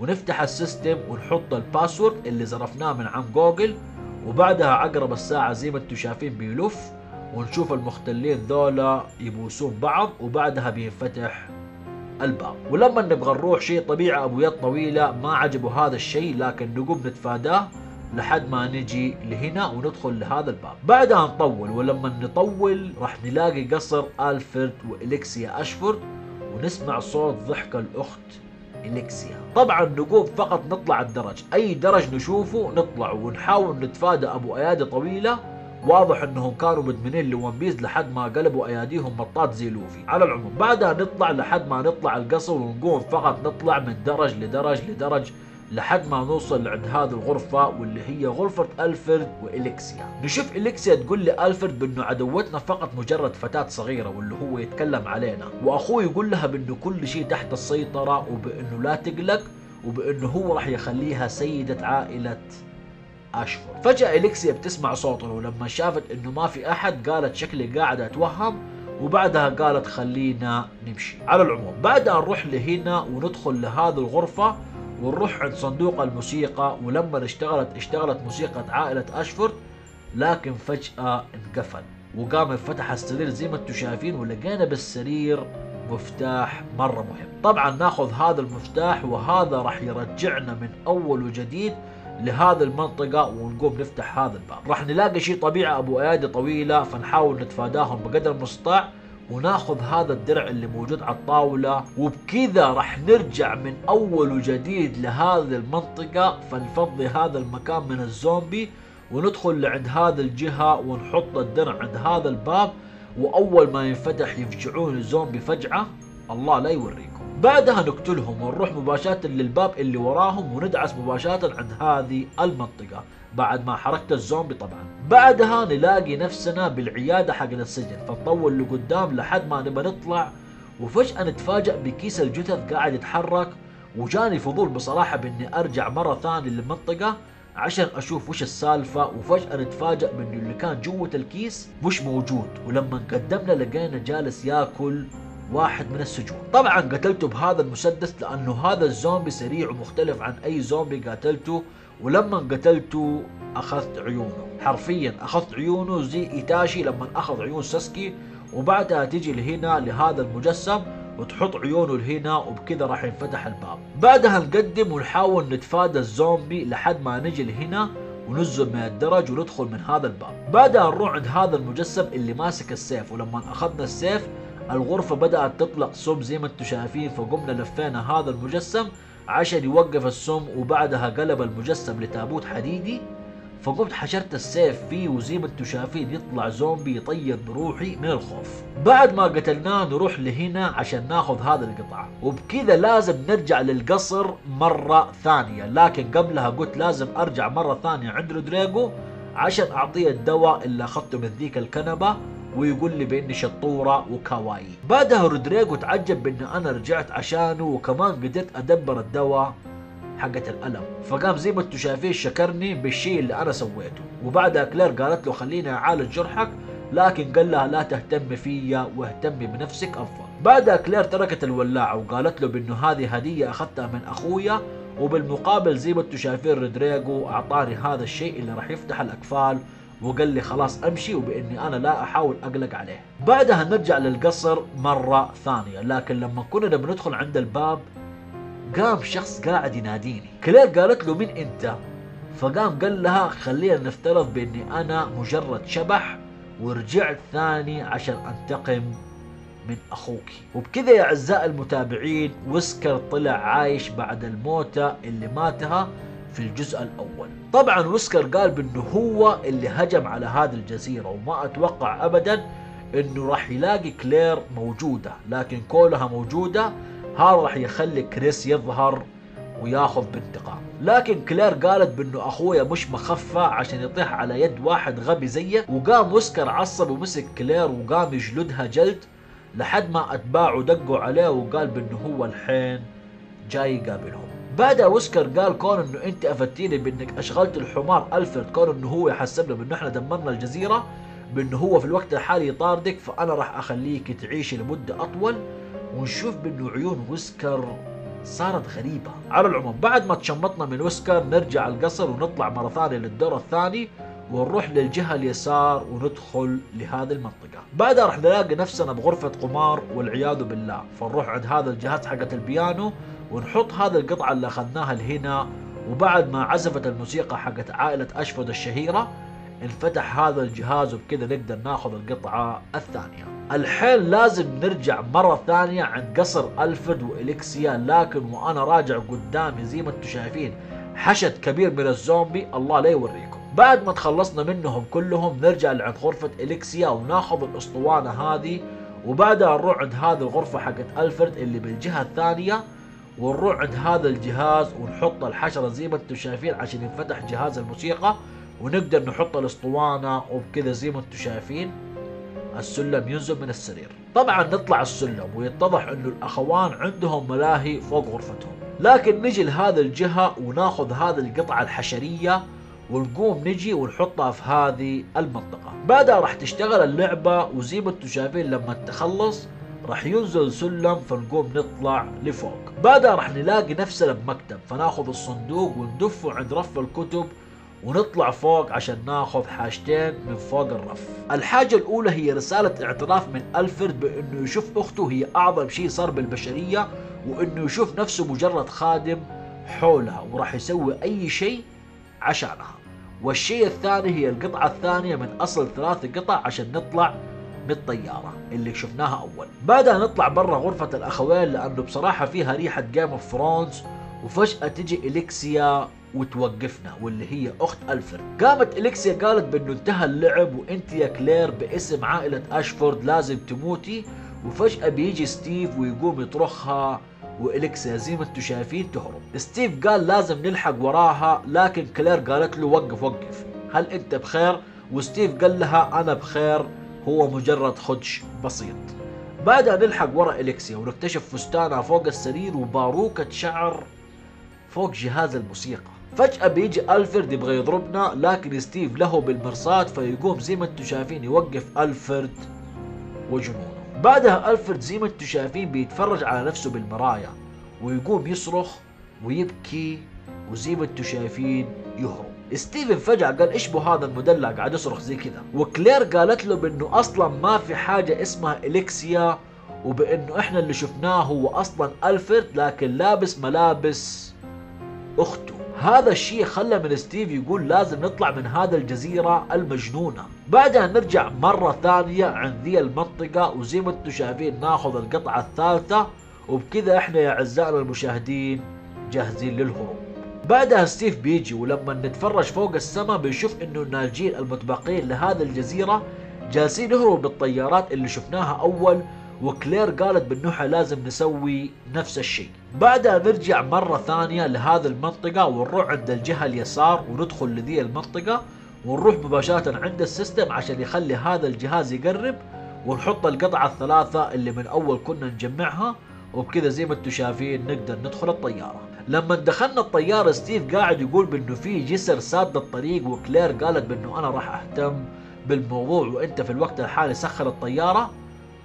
ونفتح ال system ونحط ال password اللي زرفناه من عند جوجل وبعدها عقرب الساعة زي ما أنتم شايفين بيلف ونشوف المختلين ذولا يبوسون بعض وبعدها بينفتح الباب ولما نبغى نروح شيء طبيعي ابو يد طويلة ما عجبه هذا الشيء لكن نقوم نتفاداه لحد ما نجي لهنا وندخل لهذا الباب. بعدها نطول ولما نطول راح نلاقي قصر ألفرد وإليكسيا اشفورد ونسمع صوت ضحك الأخت إليكسيا. طبعا نقوم فقط نطلع الدرج. أي درج نشوفه نطلع ونحاول نتفادى أبو أيادي طويلة واضح إنهم كانوا مدمنين لون بيس لحد ما قلبوا أياديهم مطاط زي لوفي. على العموم بعدها نطلع لحد ما نطلع القصر ونقوم فقط نطلع من درج لدرج لدرج لحد ما نوصل لعند هذه الغرفة واللي هي غرفة ألفرد وإليكسيا. نشوف إليكسيا تقول لي ألفرد بأنه عدوتنا فقط مجرد فتاة صغيرة واللي هو يتكلم علينا. وأخوه يقول لها بأنه كل شيء تحت السيطرة وبأنه لا تقلق وبأنه هو راح يخليها سيدة عائلة اشهر فجأة إليكسيا بتسمع صوتنا ولما شافت إنه ما في أحد قالت شكلي قاعدة أتوهم وبعدها قالت خلينا نمشي. على العموم بعدها نروح لهنا وندخل لهذه الغرفة ونروح عند صندوق الموسيقى ولما اشتغلت اشتغلت موسيقى عائلة اشفورد لكن فجأة انقفل وقام انفتح السرير زي ما أنتم شايفين ولقينا بالسرير مفتاح مرة مهم. طبعا ناخذ هذا المفتاح وهذا راح يرجعنا من أول وجديد لهذه المنطقة ونقوم نفتح هذا الباب. راح نلاقي شيء طبيعي أبو أيادي طويلة فنحاول نتفاداهم بقدر المستطاع وناخذ هذا الدرع اللي موجود على الطاولة وبكذا راح نرجع من أول وجديد لهذه المنطقة فنفضي هذا المكان من الزومبي وندخل لعند هذه الجهة ونحط الدرع عند هذا الباب وأول ما ينفتح يفجعون الزومبي فجعة. الله لا يوريكم. بعدها نقتلهم ونروح مباشرة للباب اللي وراهم وندعس مباشرة عند هذه المنطقة. بعد ما حركت الزومبي طبعا. بعدها نلاقي نفسنا بالعيادة حق السجن. فنطول لقدام لحد ما نبى نطلع. وفجأة نتفاجأ بكيس الجثث قاعد يتحرك. وجاني فضول بصراحة بإني أرجع مرة ثانية للمنطقة عشان أشوف وش السالفة. وفجأة نتفاجأ بإنه اللي كان جوة الكيس مش موجود. ولما قدمنا لقينا جالس ياكل واحد من السجون طبعا قتلته بهذا المسدس لأنه هذا الزومبي سريع ومختلف عن أي زومبي قاتلته ولما قتلته أخذت عيونه. حرفيا أخذت عيونه زي إيتاشي لما أخذ عيون ساسكي وبعدها تيجي لهنا لهذا المجسم وتحط عيونه لهنا وبكذا راح ينفتح الباب. بعدها نقدم ونحاول نتفادى الزومبي لحد ما نجي لهنا وننزل من الدرج وندخل من هذا الباب. بعدها نروح عند هذا المجسم اللي ماسك السيف ولما أخذنا السيف الغرفة بدأت تطلق سم زي ما أنتم شايفين فقمنا لفينا هذا المجسم. عشان يوقف السم وبعدها قلب المجسم لتابوت حديدي. فقمت حشرت السيف فيه وزي ما أنتم شايفين يطلع زومبي يطير بروحي من الخوف. بعد ما قتلناه نروح لهنا عشان ناخذ هذا القطعة. وبكذا لازم نرجع للقصر مرة ثانية. لكن قبلها قلت لازم أرجع مرة ثانية عند رودريجو عشان أعطيه الدواء اللي أخذته من ذيك الكنبة. ويقول لي بإني شطورة و kawaii. بعدها رودريجو تعجب بان أنا رجعت عشانه وكمان قدرت أدبر الدواء حقت الألم. فقام زي ما أنتم شايفين شكرني بالشيء اللي أنا سويته. وبعدها كلير قالت له خليني أعالج جرحك لكن قال لها لا تهتمي فيا واهتمي بنفسك أفضل. بعدها كلير تركت الولاعة وقالت له بإنه هذه هدية أخذتها من أخويا وبالمقابل زي ما أنتم شايفين رودريجو أعطاني هذا الشيء اللي راح يفتح الاقفال وقال لي خلاص أمشي وبإني أنا لا أحاول أقلق عليه. بعدها نرجع للقصر مرة ثانية لكن لما كنا بندخل عند الباب قام شخص قاعد يناديني. كلير قالت له مين أنت؟ فقام قال لها خلينا نفترض بإني أنا مجرد شبح ورجعت ثاني عشان أنتقم من أخوك. وبكذا يا أعزائي المتابعين ويسكر طلع عايش بعد الموتة اللي ماتها في الجزء الأول. طبعا ويسكر قال بانه هو اللي هجم على هذه الجزيرة وما أتوقع ابدا إنه راح يلاقي كلير موجودة لكن كونها موجودة هذا راح يخلي كريس يظهر وياخذ بانتقام. لكن كلير قالت بأنه أخويا مش مخفى عشان يطيح على يد واحد غبي زيه وقام ويسكر عصب ومسك كلير وقام يجلدها جلد لحد ما أتباعه دقوا عليه وقال بانه هو الحين جاي يقابلهم. بعدها وسكر قال كون إنه أنت افتيني بإنك أشغلت الحمار ألفرد كون إنه هو يحسبنا بانه إحنا دمرنا الجزيرة بإنه هو في الوقت الحالي يطاردك فأنا راح أخليك تعيشي لمدة أطول ونشوف بإنه عيون وسكر صارت غريبة. على العموم بعد ما تشمطنا من وسكر نرجع القصر ونطلع مرة ثانية للدور الثاني ونروح للجهة اليسار وندخل لهذه المنطقة. بعدها راح نلاقي نفسنا بغرفة قمار والعياذ بالله. فنروح عند هذا الجهاز حقت البيانو ونحط هذه القطعة اللي أخذناها لهنا وبعد ما عزفت الموسيقى حقت عائلة أشفود الشهيرة انفتح هذا الجهاز وبكذا نقدر ناخذ القطعة الثانية. الحين لازم نرجع مرة ثانية عند قصر ألفرد وإليكسيا لكن وأنا راجع قدامي زي ما أنتم شايفين حشد كبير من الزومبي. الله لا يوريكم. بعد ما تخلصنا منهم كلهم نرجع لعند غرفة إليكسيا وناخذ الأسطوانة هذه وبعدها نروح عند هذه الغرفة حقت ألفرد اللي بالجهة الثانية. ونروح عند هذا الجهاز ونحط الحشرة زي ما أنتم شايفين عشان ينفتح جهاز الموسيقى ونقدر نحط الاسطوانة وبكذا زي ما أنتم شايفين. السلم ينزل من السرير. طبعا نطلع السلم ويتضح إنه الأخوان عندهم ملاهي فوق غرفتهم. لكن نجي لهذا الجهة وناخذ هذه القطعة الحشرية ونقوم نجي ونحطها في هذه المنطقة. بعدها راح تشتغل اللعبة وزي ما أنتم شايفين لما تخلص راح ينزل سلم فنقوم نطلع لفوق. بعدها راح نلاقي نفسنا بمكتب فناخذ الصندوق وندفه عند رف الكتب ونطلع فوق عشان ناخذ حاجتين من فوق الرف. الحاجة الأولى هي رسالة اعتراف من ألفرد بأنه يشوف أخته هي أعظم شيء صار بالبشرية وأنه يشوف نفسه مجرد خادم حولها وراح يسوي أي شيء عشانها. والشيء الثاني هي القطعة الثانية من أصل ثلاث قطع عشان نطلع بالطيارة اللي شفناها أول. بعدها نطلع برا غرفة الأخوين لأنه بصراحة فيها ريحة Game of Thrones وفجأة تجي إليكسيا وتوقفنا واللي هي أخت ألفرد. قامت إليكسيا قالت بأنه انتهى اللعب وإنت يا كلير باسم عائلة أشفورد لازم تموتي. وفجأة بيجي ستيف ويقوم يطرخها وإليكسيا زي ما أنتم شايفين تهرب. ستيف قال لازم نلحق وراها لكن كلير قالت له وقف وقف. هل أنت بخير؟ وستيف قال لها أنا بخير. هو مجرد خدش بسيط. بعدها نلحق ورا إليكسيا ونكتشف فستانها فوق السرير وباروكة شعر فوق جهاز الموسيقى. فجأة بيجي ألفرد يبغى يضربنا لكن ستيف له بالمرصاد فيقوم زي ما أنتم شايفين يوقف ألفرد وجنونه. بعدها ألفرد زي ما أنتم شايفين بيتفرج على نفسه بالمراية ويقوم يصرخ ويبكي وزي ما أنتم شايفين يهرب. ستيفن فجأة قال إيش بو هذا المدلع قاعد يصرخ زي كذا؟ وكلير قالت له بأنه أصلا ما في حاجة اسمها إليكسيا وبأنه إحنا اللي شفناه هو أصلا ألفرد لكن لابس ملابس أخته. هذا الشيء خلى من ستيف يقول لازم نطلع من هذا الجزيرة المجنونة. بعدها نرجع مرة ثانية عند ذي المنطقة وزي ما أنتم شايفين ناخذ القطعة الثالثة وبكذا إحنا يا أعزائنا المشاهدين جاهزين للهروب. بعدها ستيف بيجي ولما نتفرج فوق السماء بنشوف إنه الناجين المتبقين لهذه الجزيرة جالسين يهربوا بالطيارات اللي شفناها أول وكلير قالت بانه لازم نسوي نفس الشيء. بعدها نرجع مرة ثانية لهذه المنطقة ونروح عند الجهة اليسار وندخل لذي المنطقة ونروح مباشرة عند ال system عشان يخلي هذا الجهاز يقرب ونحط القطعة الثلاثة اللي من أول كنا نجمعها وبكذا زي ما أنتم شايفين نقدر ندخل الطيارة. لما دخلنا الطيارة ستيف قاعد يقول بأنه في جسر ساد الطريق وكلير قالت بأنه أنا راح أهتم بالموضوع وأنت في الوقت الحالي سخر الطيارة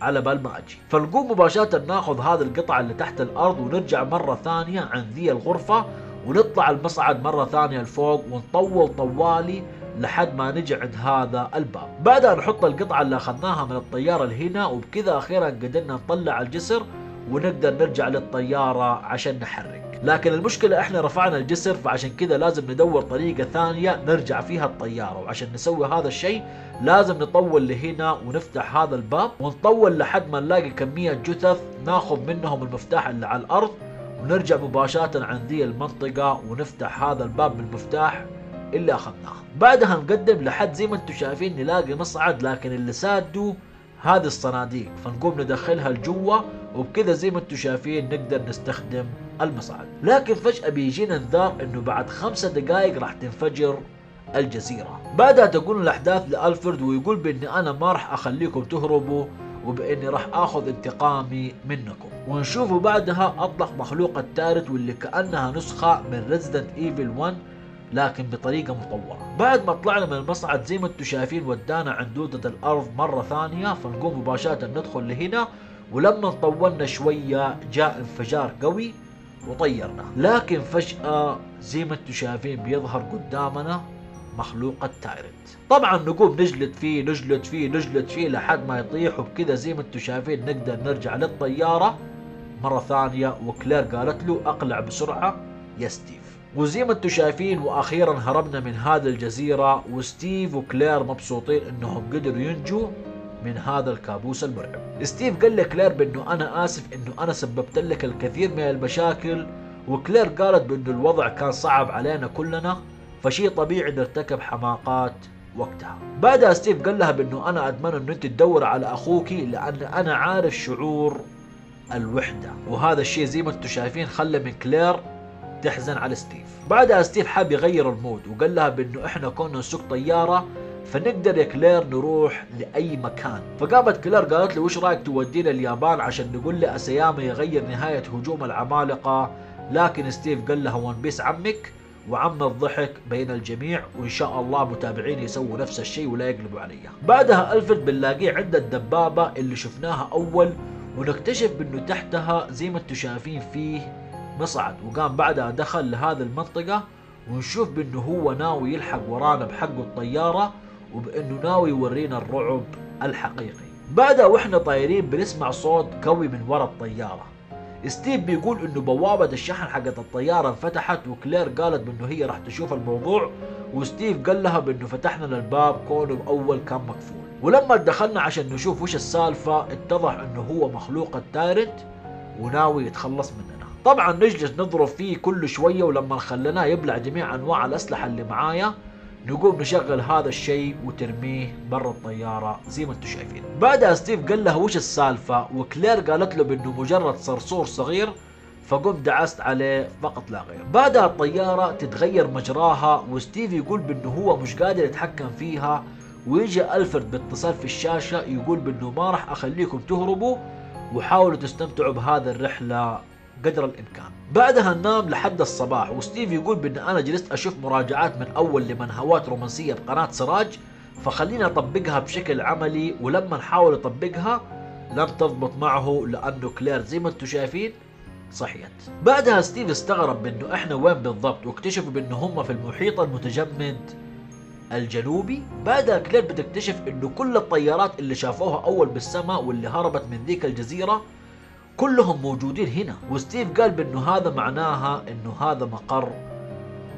على بال ما أجي. فنقوم مباشرة نأخذ هذه القطعة اللي تحت الأرض ونرجع مرة ثانية عند ذي الغرفة ونطلع المصعد مرة ثانية لفوق ونطول طوالي لحد ما نجي عند هذا الباب. بعدها نحط القطعة اللي أخذناها من الطيارة لهنا وبكذا أخيرا قدرنا نطلع الجسر ونقدر نرجع للطيارة عشان نحرك. لكن المشكلة إحنا رفعنا الجسر فعشان كذا لازم ندور طريقة ثانية نرجع فيها الطيارة. وعشان نسوي هذا الشيء لازم نطول لهنا ونفتح هذا الباب ونطول لحد ما نلاقي كمية جثث ناخذ منهم المفتاح اللي على الأرض ونرجع مباشرة عند ذي المنطقة ونفتح هذا الباب بالمفتاح اللي أخذناه. بعدها نقدم لحد زي ما أنتم شايفين نلاقي مصعد لكن اللي ساده هذه الصناديق فنقوم ندخلها لجوا وبكذا زي ما أنتم شايفين نقدر نستخدم المصعد لكن فجأة بيجينا انذار إنه بعد خمسة دقائق راح تنفجر الجزيرة. بعدها تنقل الأحداث لألفرد ويقول بأني أنا ما راح أخليكم تهربوا وبإني راح آخذ انتقامي منكم. ونشوفه بعدها أطلق مخلوق ال Tyrant واللي كأنها نسخة من Resident Evil 1 لكن بطريقة مطورة. بعد ما طلعنا من المصعد زي ما أنتم شايفين ودانا عند دودة الأرض مرة ثانية فنقوم مباشرة ندخل لهنا. ولما طولنا شوية جاء انفجار قوي وطيرنا. لكن فجأة زي ما أنتم شايفين بيظهر قدامنا مخلوق التايرنت طبعا نقوم نجلد فيه نجلد فيه نجلد فيه لحد ما يطيح وبكذا زي ما أنتم شايفين نقدر نرجع للطيارة مرة ثانية. وكلير قالت له أقلع بسرعة يا ستيف. وزي ما أنتم شايفين وأخيرا هربنا من هذه الجزيرة وستيف وكلير مبسوطين إنهم قدروا ينجوا من هذا الكابوس المرعب. ستيف قال لكلير بأنه أنا آسف إنه أنا سببت لك الكثير من المشاكل وكلير قالت بأنه الوضع كان صعب علينا كلنا فشي طبيعي نرتكب حماقات وقتها. بعدها ستيف قال لها بأنه أنا أتمنى إنه أنت تدور على اخوكي لأن أنا عارف شعور الوحدة. وهذا الشيء زي ما أنتم شايفين خلى من كلير تحزن على ستيف. بعدها ستيف حاب يغير ال mood وقال لها بأنه إحنا كنا نسوق طيارة فنقدر يا كلير نروح لأي مكان. فقامت كلير قالت له وش رأيك تودينا اليابان عشان نقول لإيساياما يغير نهاية هجوم العمالقة؟ لكن ستيف قال لها One Piece عمك وعم الضحك بين الجميع وإن شاء الله متابعين يسووا نفس الشيء ولا يقلبوا علي. بعدها الفرد بنلاقيه عند الدبابة اللي شفناها أول ونكتشف انه تحتها زي ما أنتم شايفين فيه مصعد وقام بعدها دخل لهذه المنطقة ونشوف بأنه هو ناوي يلحق ورانا بحق الطيارة وبأنه ناوي يورينا الرعب الحقيقي. بعدها وإحنا طايرين بنسمع صوت قوي من ورا الطيارة. ستيف بيقول إنه بوابة الشحن حقت الطيارة انفتحت وكلير قالت بأنه هي راح تشوف الموضوع وستيف قال لها بأنه فتحنا للباب كونه اول كان مقفول. ولما دخلنا عشان نشوف وش السالفة اتضح إنه هو مخلوق ال Tyrant وناوي يتخلص مننا طبعا نجلس نضرب فيه كل شوية ولما خليناه يبلع جميع أنواع الأسلحة اللي معايا نقوم نشغل هذا الشيء ونرميه برا الطيارة زي ما أنتم شايفين. بعدها ستيف قال لها وش السالفة؟ وكلير قالت له بأنه مجرد صرصور صغير فقمت دعست عليه فقط لا غير. بعدها الطيارة تتغير مجراها وستيف يقول بأنه هو مش قادر يتحكم فيها ويجي ألفرد باتصال في الشاشة يقول بأنه ما راح أخليكم تهربوا وحاولوا تستمتعوا بهذه الرحلة قدر الإمكان. بعدها ننام لحد الصباح وستيف يقول بأن أنا جلست أشوف مراجعات من أول لمنهوات رومانسية بقناه سراج فخليني أطبقها بشكل عملي ولما نحاول نطبقها لم تضبط معه لأنه كلير. زي ما أنتم شايفين صحيت. بعدها ستيف استغرب بأنه إحنا وين بالضبط واكتشفوا بأنه هم في المحيط المتجمد الجنوبي. بعدها كلير بتكتشف إنه كل الطيارات اللي شافوها أول بالسماء واللي هربت من ذيك الجزيرة كلهم موجودين هنا. وستيف قال بأنه هذا معناها إنه هذا مقر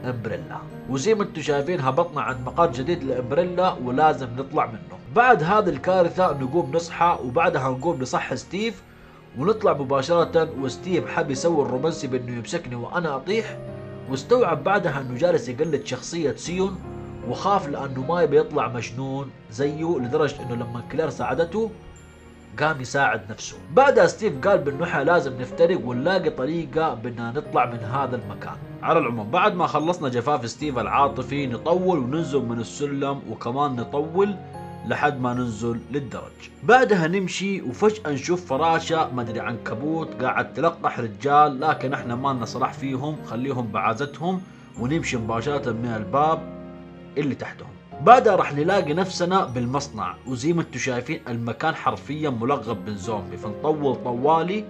Umbrella. وزي ما أنتم شايفين هبطنا عند مقر جديد ل Umbrella ولازم نطلع منه. بعد هذه الكارثة نقوم نصحى وبعدها نقوم نصحي ستيف ونطلع مباشرة. وستيف حب يسوي الرومانسي بأنه يمسكني وأنا أطيح. واستوعب بعدها إنه جالس يقلد شخصية سيون. وخاف لأنه ما يبي يطلع مجنون زيه لدرجة إنه لما كلير ساعدته قام يساعد نفسه. بعدها ستيف قال إحنا لازم نفترق ونلاقي طريقة بدنا نطلع من هذا المكان. على العموم بعد ما خلصنا جفاف ستيف العاطفي نطول وننزل من السلم وكمان نطول لحد ما ننزل للدرج. بعدها نمشي وفجأة نشوف فراشة مدري عنكبوت قاعد تلقح رجال لكن إحنا ما لنا صلاح فيهم خليهم بعازتهم ونمشي مباشرة من الباب اللي تحتهم. بعدها راح نلاقي نفسنا بالمصنع. وزي ما أنتم شايفين المكان حرفيا ملغب بالزومبي فنطول طوالي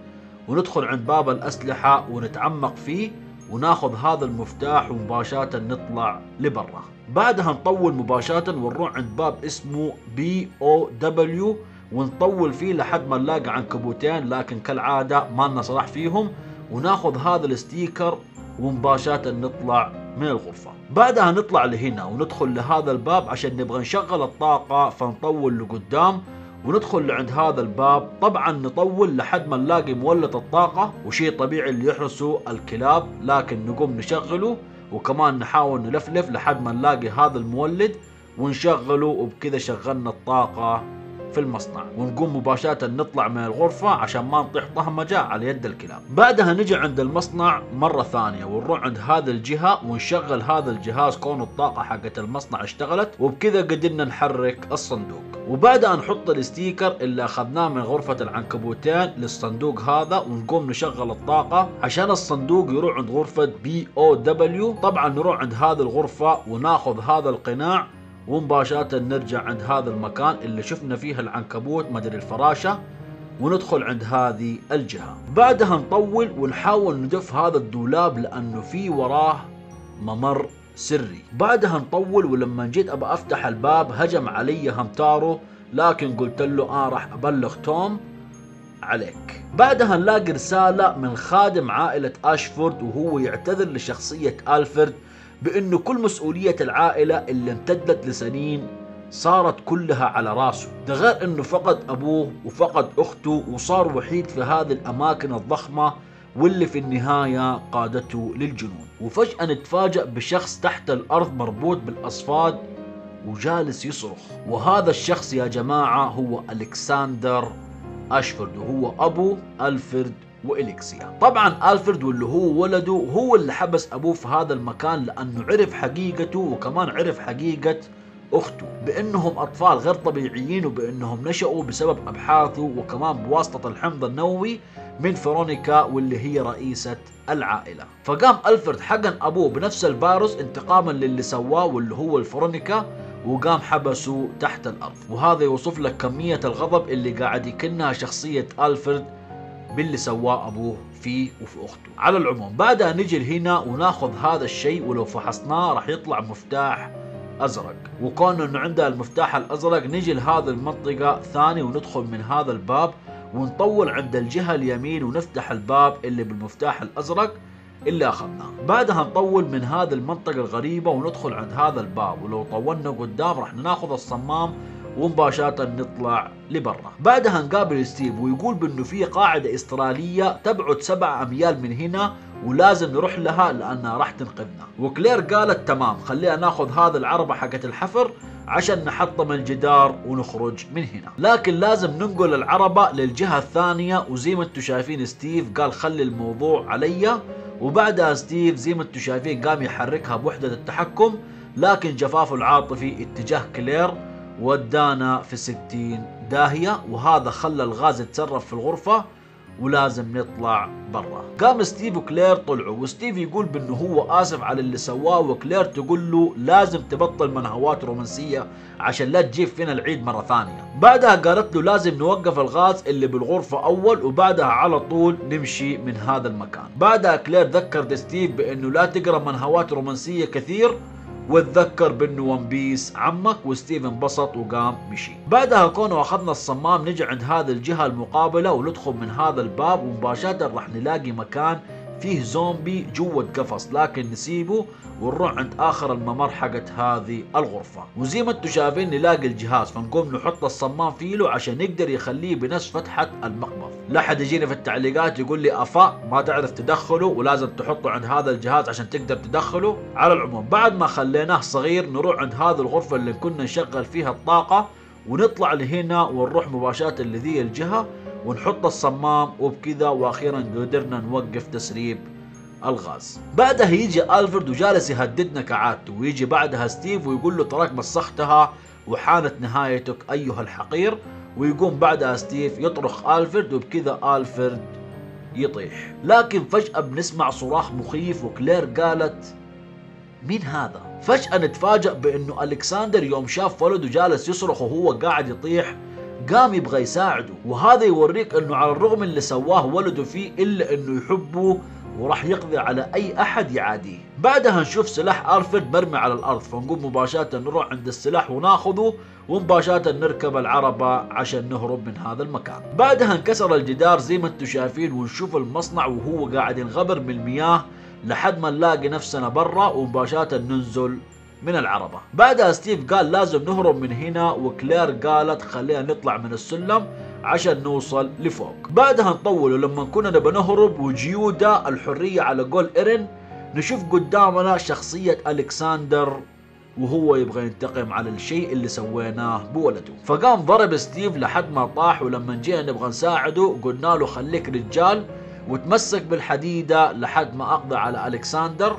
وندخل عند باب الأسلحة ونتعمق فيه وناخذ هذا المفتاح ومباشرة نطلع لبرا. بعدها نطول مباشرة ونروح عند باب اسمه بي أو دبليو ونطول فيه لحد ما نلاقي عنكبوتين. لكن كالعادة ما لنا صلاح فيهم. وناخذ هذا الستيكر ومباشرة نطلع من الغرفة. بعدها نطلع لهنا وندخل لهذا الباب عشان نبغى نشغل الطاقة فنطول لقدام وندخل لعند هذا الباب. طبعا نطول لحد ما نلاقي مولد الطاقة وشيء طبيعي اللي يحرسه الكلاب لكن نقوم نشغله وكمان نحاول نلفلف لحد ما نلاقي هذا المولد ونشغله وبكذا شغلنا الطاقة. في المصنع. ونقوم مباشرة نطلع من الغرفة عشان ما نطيح طهمجة على يد الكلاب. بعدها نجي عند المصنع مرة ثانية ونروح عند هذا الجهة ونشغل هذا الجهاز كون الطاقة حقت المصنع اشتغلت وبكذا قدرنا نحرك الصندوق. وبعدها نحط ال sticker اللي أخذناه من غرفة العنكبوتين للصندوق هذا ونقوم نشغل الطاقة عشان الصندوق يروح عند غرفة BOW طبعا نروح عند هذه الغرفة وناخذ هذا القناع ومباشرة نرجع عند هذا المكان اللي شفنا فيه العنكبوت مدري الفراشة وندخل عند هذه الجهة. بعدها نطول ونحاول ندف هذا الدولاب لأنه في وراه ممر سري. بعدها نطول ولما جيت أبى أفتح الباب هجم علي همتارو لكن قلت له آه راح أبلغ توم عليك. بعدها نلاقي رسالة من خادم عائلة أشفورد وهو يعتذر لشخصية ألفرد بأنه كل مسؤولية العائلة اللي امتدت لسنين صارت كلها على راسه. ده غير إنه فقد أبوه وفقد أخته وصار وحيد في هذه الأماكن الضخمة واللي في النهاية قادته للجنون. وفجأة نتفاجأ بشخص تحت الأرض مربوط بالأصفاد وجالس يصرخ. وهذا الشخص يا جماعة هو ألكسندر أشفورد وهو أبو ألفرد وإليكسيا. طبعا ألفرد واللي هو ولده هو اللي حبس أبوه في هذا المكان لأنه عرف حقيقته وكمان عرف حقيقة أخته بأنهم أطفال غير طبيعيين وبأنهم نشأوا بسبب أبحاثه وكمان بواسطة الحمض النووي من فرونيكا واللي هي رئيسة العائلة. فقام ألفرد حقن أبوه بنفس الفيروس انتقاما للي سواه واللي هو الفرونيكا وقام حبسه تحت الأرض. وهذا يوصف لك كمية الغضب اللي قاعد يكنها شخصية ألفرد باللي سواه أبوه فيه وفي أخته. على العموم بعدها نجي لهنا وناخذ هذا الشيء ولو فحصناه راح يطلع مفتاح أزرق. وكون إنه عندها المفتاح الأزرق نجي لهذه المنطقة ثاني وندخل من هذا الباب ونطول عند الجهة اليمين ونفتح الباب اللي بالمفتاح الأزرق اللي أخذناه. بعدها نطول من هذه المنطقة الغريبة وندخل عند هذا الباب. ولو طولنا قدام راح ناخذ الصمام ومباشرة نطلع لبرا. بعدها نقابل ستيف ويقول بأنه في قاعدة إسترالية تبعد سبع أميال من هنا ولازم نروح لها لانها راح تنقذنا. وكلير قالت تمام خلينا ناخذ هذا العربة حقت الحفر عشان نحطم الجدار ونخرج من هنا. لكن لازم ننقل العربة للجهة الثانية وزي ما أنتم شايفين ستيف قال خلي الموضوع علي. وبعدها ستيف زي ما أنتم شايفين قام يحركها بوحدة التحكم لكن جفافه العاطفي اتجاه كلير ودانا في ستين داهية وهذا خلى الغاز يتسرب في الغرفة ولازم نطلع برا. قام ستيف وكلير طلعوا وستيف يقول بأنه هو آسف على اللي سواه وكلير تقول له لازم تبطل منهوات رومانسية عشان لا تجيب فينا العيد مرة ثانية. بعدها قالت له لازم نوقف الغاز اللي بالغرفة أول وبعدها على طول نمشي من هذا المكان. بعدها كلير ذكر ستيف بأنه لا تقرأ منهوات رومانسية كثير وتذكر بانه One Piece عمك وستيف انبسط وقام مشي. بعدها كونه أخذنا الصمام نجي عند هذه الجهة المقابلة وندخل من هذا الباب ومباشرة راح نلاقي مكان فيه زومبي جوة قفص لكن نسيبه ونروح عند آخر الممر حقت هذه الغرفة. وزي ما أنتم شايفين نلاقي الجهاز فنقوم نحط الصمام فيه له عشان يقدر يخليه بنفس فتحة المقبض. لا حد يجيني في التعليقات يقول لي أفا ما تعرف تدخله ولازم تحطه عند هذا الجهاز عشان تقدر تدخله. على العموم بعد ما خليناه صغير نروح عند هذه الغرفة اللي كنا نشغل فيها الطاقة ونطلع لهنا ونروح مباشرة لذي الجهة. ونحط الصمام وبكذا وأخيرا قدرنا نوقف تسريب الغاز. بعدها يجي ألفرد وجالس يهددنا كعادته ويجي بعدها ستيف ويقول له تراك مسختها وحانت نهايتك أيها الحقير. ويقوم بعدها ستيف يطرخ ألفرد وبكذا ألفرد يطيح. لكن فجأة بنسمع صراخ مخيف وكلير قالت مين هذا؟ فجأة نتفاجأ بأنه ألكسندر يوم شاف ولده جالس يصرخ وهو قاعد يطيح قام يبغى يساعده. وهذا يوريك إنه على الرغم اللي سواه ولده فيه إلا إنه يحبه وراح يقضي على أي أحد يعاديه. بعدها نشوف سلاح الفرد مرمي على الأرض. فنقوم مباشرة نروح عند السلاح وناخذه ومباشرة نركب العربة عشان نهرب من هذا المكان. بعدها انكسر الجدار زي ما أنتم شايفين ونشوف المصنع وهو قاعد ينغبر من المياه لحد ما نلاقي نفسنا برا ومباشرة ننزل من العربة. بعدها ستيف قال لازم نهرب من هنا وكلير قالت خلينا نطلع من السلم عشان نوصل لفوق. بعدها نطول لما كنا نبى نهرب و 自由だ الحرية على قول إيرين نشوف قدامنا شخصية ألكسندر وهو يبغى ينتقم على الشيء اللي سويناه بولده. فقام ضرب ستيف لحد ما طاح ولما جينا نبغى نساعده قلنا له خليك رجال وتمسك بالحديدة لحد ما أقضي على ألكسندر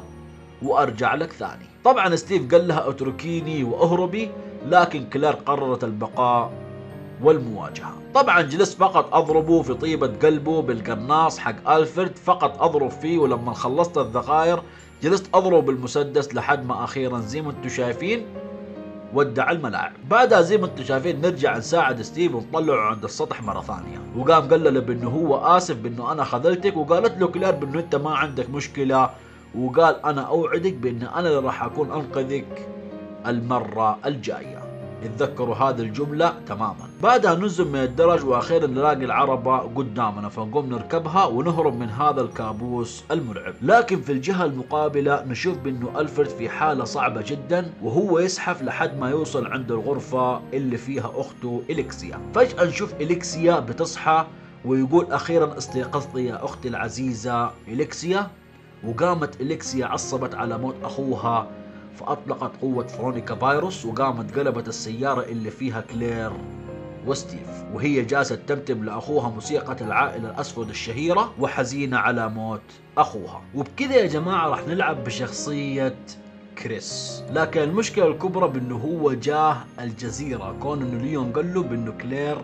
وأرجع لك ثاني. طبعا ستيف قال لها أتركيني وأهربي لكن كلير قررت البقاء والمواجهة. طبعا جلست فقط أضربه في طيبة قلبه بالقناص حق ألفرد فقط أضرب فيه ولما خلصت الذخاير جلست أضرب بالمسدس لحد ما أخيرا زي ما أنتم شايفين ودع الملاعب. بعدها زي ما أنتم شايفين نرجع نساعد ستيف ونطلعه عند السطح مرة ثانية. وقام قال له بانه هو آسف بأنه أنا خذلتك وقالت له كلير بأنه أنت ما عندك مشكلة وقال أنا أوعدك بأن أنا اللي راح أكون أنقذك المرة الجاية. اتذكروا هذه الجملة تماما. بعدها ننزل من الدرج وأخيرا نلاقي العربة قدامنا فنقوم نركبها ونهرب من هذا الكابوس المرعب. لكن في الجهة المقابلة نشوف بأنه ألفرد في حالة صعبة جدا وهو يزحف لحد ما يوصل عند الغرفة اللي فيها أخته إليكسيا. فجأة نشوف إليكسيا بتصحى ويقول أخيرا استيقظت يا أختي العزيزة إليكسيا. وقامت إليكسيا عصبت على موت أخوها فأطلقت قوة فرونيكا فايروس وقامت قلبت السيارة اللي فيها كلير وستيف وهي جالسة تمتم لأخوها موسيقى العائلة الأسود الشهيرة وحزينة على موت أخوها. وبكذا يا جماعة راح نلعب بشخصية كريس. لكن المشكلة الكبرى بأنه هو جاه الجزيرة. كون أنه ليون قال له بأنه كلير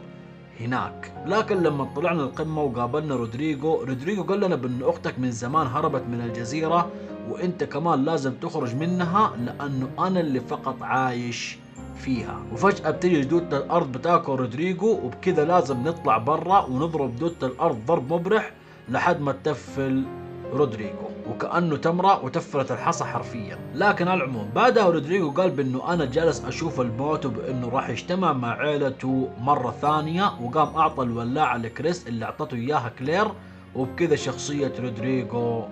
هناك. لكن لما طلعنا القمة وقابلنا رودريجو رودريجو قال لنا بأن أختك من زمان هربت من الجزيرة وأنت كمان لازم تخرج منها لأنه أنا اللي فقط عايش فيها. وفجأة بتيجي دودة الأرض بتاكل رودريجو وبكذا لازم نطلع برا ونضرب دودة الأرض ضرب مبرح لحد ما تفل رودريجو وكأنه تمرة وتفلت الحصى حرفيا. لكن على العموم بعدها رودريجو قال بأنه أنا جالس أشوف الموت وبأنه راح يجتمع مع عيلته مرة ثانية وقام أعطى الولاعة لكريس اللي أعطته إياها كلير وبكذا شخصية رودريجو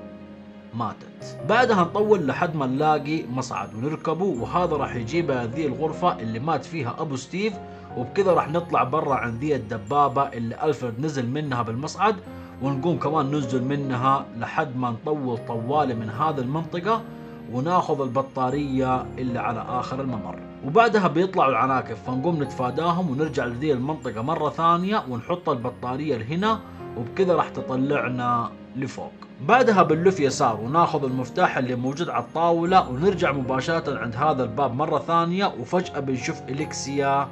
ماتت. بعدها نطول لحد ما نلاقي مصعد ونركبه وهذا راح يجيب هذه الغرفة اللي مات فيها أبو ستيف وبكذا راح نطلع برا عن ذي الدبابة اللي ألفرد نزل منها بالمصعد ونقوم كمان ننزل منها لحد ما نطول طوالي من هذه المنطقة وناخذ البطارية اللي على آخر الممر. وبعدها بيطلعوا العناكب فنقوم نتفاداهم ونرجع لذي المنطقة مرة ثانية ونحط البطارية لهنا وبكذا راح تطلعنا لفوق. بعدها بنلف يسار وناخذ المفتاح اللي موجود على الطاولة ونرجع مباشرة عند هذا الباب مرة ثانية وفجأة بنشوف إليكسيا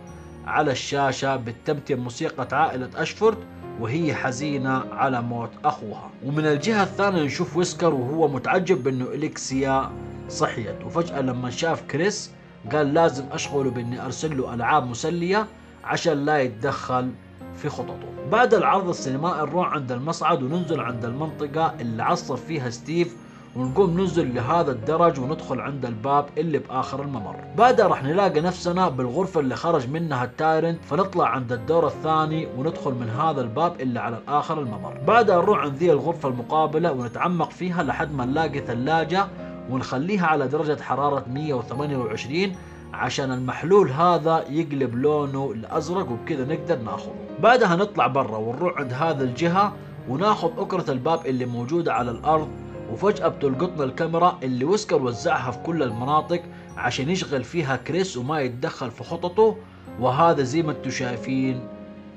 على الشاشة بتمتم موسيقى عائلة أشفورد. وهي حزينة على موت أخوها. ومن الجهة الثانية نشوف ويسكر وهو متعجب بأنه إليكسيا صحيت. وفجأة لما شاف كريس قال لازم أشغله بأني أرسل له ألعاب مسلية عشان لا يتدخل في خططه. بعد العرض السينمائي نروح عند المصعد وننزل عند المنطقة اللي عصب فيها ستيف ونقوم ننزل لهذا الدرج وندخل عند الباب اللي بآخر الممر. بعدها راح نلاقي نفسنا بالغرفة اللي خرج منها ال Tyrant فنطلع عند الدور الثاني وندخل من هذا الباب اللي على الآخر الممر. بعدها نروح عند ذي الغرفة المقابلة ونتعمق فيها لحد ما نلاقي ثلاجة ونخليها على درجة حرارة 128 عشان المحلول هذا يقلب لونه الأزرق وبكذا نقدر ناخذه. بعدها نطلع برا ونروح عند هذا الجهة وناخذ أكرة الباب اللي موجودة على الأرض وفجأة بتلقطنا الكاميرا اللي ويسكر وزعها في كل المناطق عشان يشغل فيها كريس وما يتدخل في خططه وهذا زي ما أنتم شايفين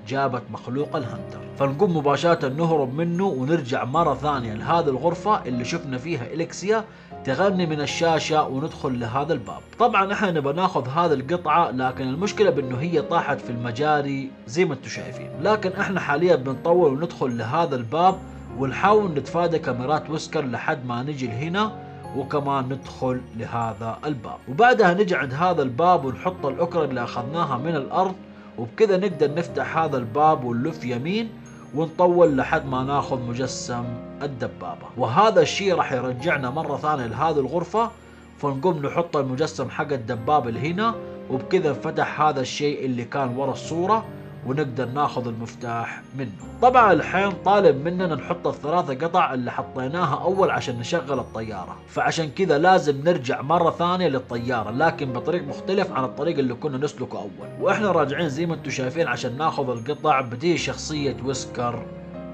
جابت مخلوق الهنتر. فنقوم مباشرة نهرب منه ونرجع مرة ثانية لهذه الغرفة اللي شفنا فيها إليكسيا تغني من الشاشة وندخل لهذا الباب. طبعا إحنا نبغى ناخذ هذه القطعة لكن المشكلة بإنه هي طاحت في المجاري زي ما أنتم شايفين. لكن إحنا حاليا بنطول وندخل لهذا الباب ونحاول نتفادى كاميرات ويسكر لحد ما نجي لهنا وكمان ندخل لهذا الباب. وبعدها نجي عند هذا الباب ونحط الأكرة اللي أخذناها من الأرض وبكذا نقدر نفتح هذا الباب ونلف يمين ونطول لحد ما ناخذ مجسم الدبابة. وهذا الشيء راح يرجعنا مرة ثانية لهذه الغرفة فنقوم نحط المجسم حق الدبابة اللي هنا وبكذا فتح هذا الشيء اللي كان ورا الصورة ونقدر ناخذ المفتاح منه. طبعا الحين طالب مننا نحط الثلاثة قطع اللي حطيناها أول عشان نشغل الطيارة. فعشان كذا لازم نرجع مرة ثانية للطيارة لكن بطريق مختلف عن الطريق اللي كنا نسلكه أول. وإحنا راجعين زي ما أنتم شايفين عشان ناخذ القطع بتيجي شخصية ويسكر.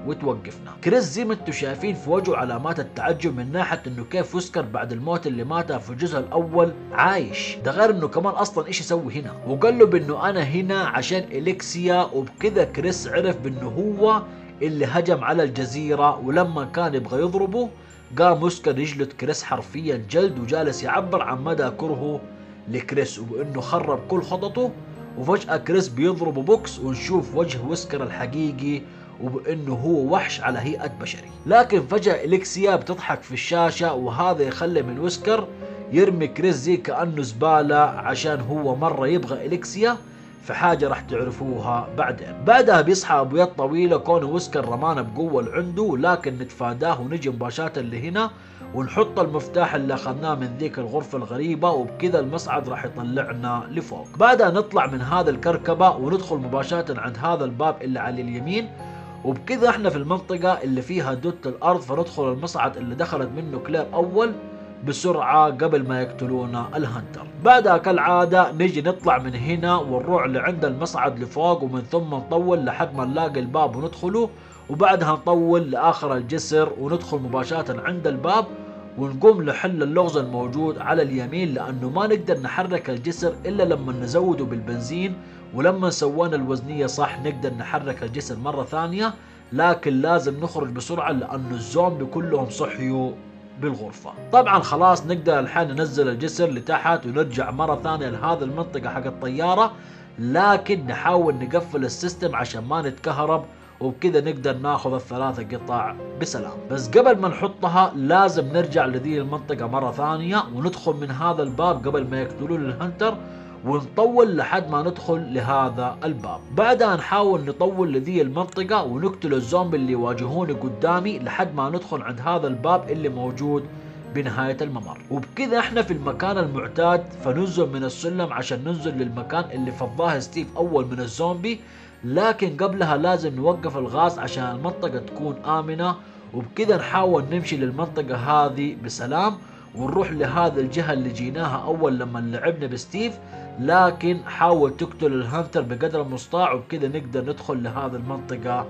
وتوقفنا. كريس زي ما أنتم شايفين في وجهه علامات التعجب من ناحية إنه كيف ويسكر بعد الموت اللي ماته في الجزء الأول عايش. ده غير إنه كمان أصلا إيش يسوي هنا؟ وقال له بإنه أنا هنا عشان إليكسيا وبكذا كريس عرف بإنه هو اللي هجم على الجزيرة ولما كان يبغى يضربه قام ويسكر يجلد كريس حرفيا جلد وجالس يعبر عن مدى كرهه لكريس وبإنه خرب كل خططه. وفجأة كريس بيضربه بوكس ونشوف وجه ويسكر الحقيقي وبإنه هو وحش على هيئة بشري. لكن فجأة اليكسيا بتضحك في الشاشة وهذا يخلي من ويسكر يرمي كريس زي كأنه زبالة عشان هو مرة يبغى اليكسيا في حاجة راح تعرفوها بعدين. بعدها بيصحى أبو يد طويلة كونه ويسكر رمانا بقوة عنده لكن نتفاداه ونجي مباشرة لهنا ونحط المفتاح اللي أخذناه من ذيك الغرفة الغريبة وبكذا المصعد راح يطلعنا لفوق. بعدها نطلع من هذا الكركبة وندخل مباشرة عند هذا الباب اللي على اليمين وبكذا إحنا في المنطقة اللي فيها دوت الأرض فندخل المصعد اللي دخلت منه كلير أول بسرعة قبل ما يقتلونا الهنتر. بعدها كالعادة نجي نطلع من هنا ونروح لعند المصعد لفوق ومن ثم نطول لحد ما نلاقي الباب وندخله وبعدها نطول لآخر الجسر وندخل مباشرة عند الباب ونقوم نحل اللغز الموجود على اليمين لأنه ما نقدر نحرك الجسر إلا لما نزوده بالبنزين ولما سوينا الوزنية صح نقدر نحرك الجسر مرة ثانية لكن لازم نخرج بسرعة لأنه الزومبي كلهم صحيوا بالغرفة. طبعا خلاص نقدر الحين ننزل الجسر لتحت ونرجع مرة ثانية لهذه المنطقة حق الطيارة لكن نحاول نقفل السيستم عشان ما نتكهرب وبكذا نقدر ناخذ الثلاثة قطع بسلام. بس قبل ما نحطها لازم نرجع لذي المنطقة مرة ثانية وندخل من هذا الباب قبل ما يقتلون الهنتر ونطول لحد ما ندخل لهذا الباب. بعدها نحاول نطول لذي المنطقة ونقتل الزومبي اللي يواجهوني قدامي لحد ما ندخل عند هذا الباب اللي موجود بنهاية الممر. وبكذا إحنا في المكان المعتاد فننزل من السلم عشان ننزل للمكان اللي فضاه ستيف أول من الزومبي. لكن قبلها لازم نوقف الغاز عشان المنطقة تكون آمنة. وبكذا نحاول نمشي للمنطقة هذه بسلام. ونروح لهذا الجهة اللي جيناها أول لما لعبنا بستيف لكن حاول تقتل ال Hunter بقدر المستطاع وبكذا نقدر ندخل لهذه المنطقة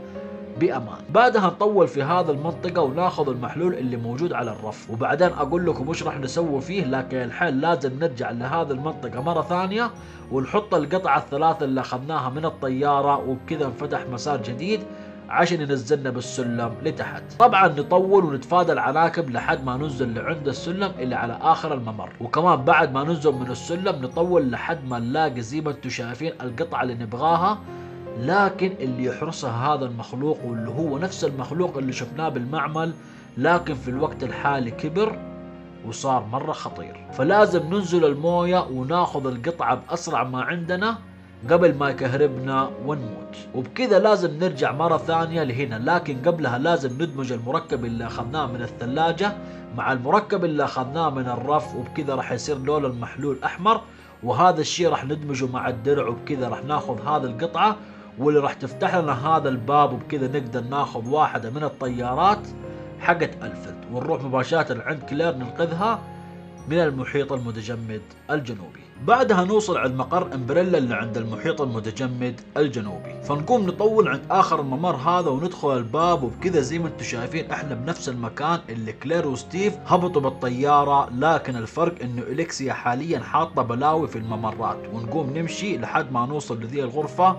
بأمان. بعدها نطول في هذا المنطقة وناخذ المحلول اللي موجود على الرف. وبعدين أقول لكم وش راح نسوي فيه لكن الحين لازم نرجع لهذه المنطقة مرة ثانية ونحط القطعة الثلاثة اللي أخذناها من الطيارة وبكذا انفتح مسار جديد. عشان ينزلنا بالسلم لتحت. طبعا نطول ونتفادى العناكب لحد ما ننزل لعند السلم اللي على آخر الممر. وكمان بعد ما ننزل من السلم نطول لحد ما نلاقي زي ما أنتم شايفين القطعة اللي نبغاها. لكن اللي يحرسها هذا المخلوق واللي هو نفس المخلوق اللي شفناه بالمعمل لكن في الوقت الحالي كبر وصار مرة خطير. فلازم ننزل الموية وناخذ القطعة بأسرع ما عندنا. قبل ما يكهربنا ونموت. وبكذا لازم نرجع مرة ثانية لهنا لكن قبلها لازم ندمج المركب اللي أخذناه من الثلاجة مع المركب اللي أخذناه من الرف وبكذا راح يصير لون المحلول أحمر. وهذا الشيء راح ندمجه مع الدرع وبكذا راح ناخذ هذه القطعة واللي راح تفتح لنا هذا الباب وبكذا نقدر ناخذ واحدة من الطيارات حقت ألفرد. ونروح مباشرة عند كلير ننقذها من المحيط المتجمد الجنوبي. بعدها نوصل عند مقر امبريلا اللي عند المحيط المتجمد الجنوبي. فنقوم نطول عند آخر الممر هذا وندخل الباب وبكذا زي ما أنتم شايفين إحنا بنفس المكان اللي كلير وستيف هبطوا بالطيارة لكن الفرق انه إليكسيا حاليا حاطة بلاوي في الممرات. ونقوم نمشي لحد ما نوصل لذي الغرفة.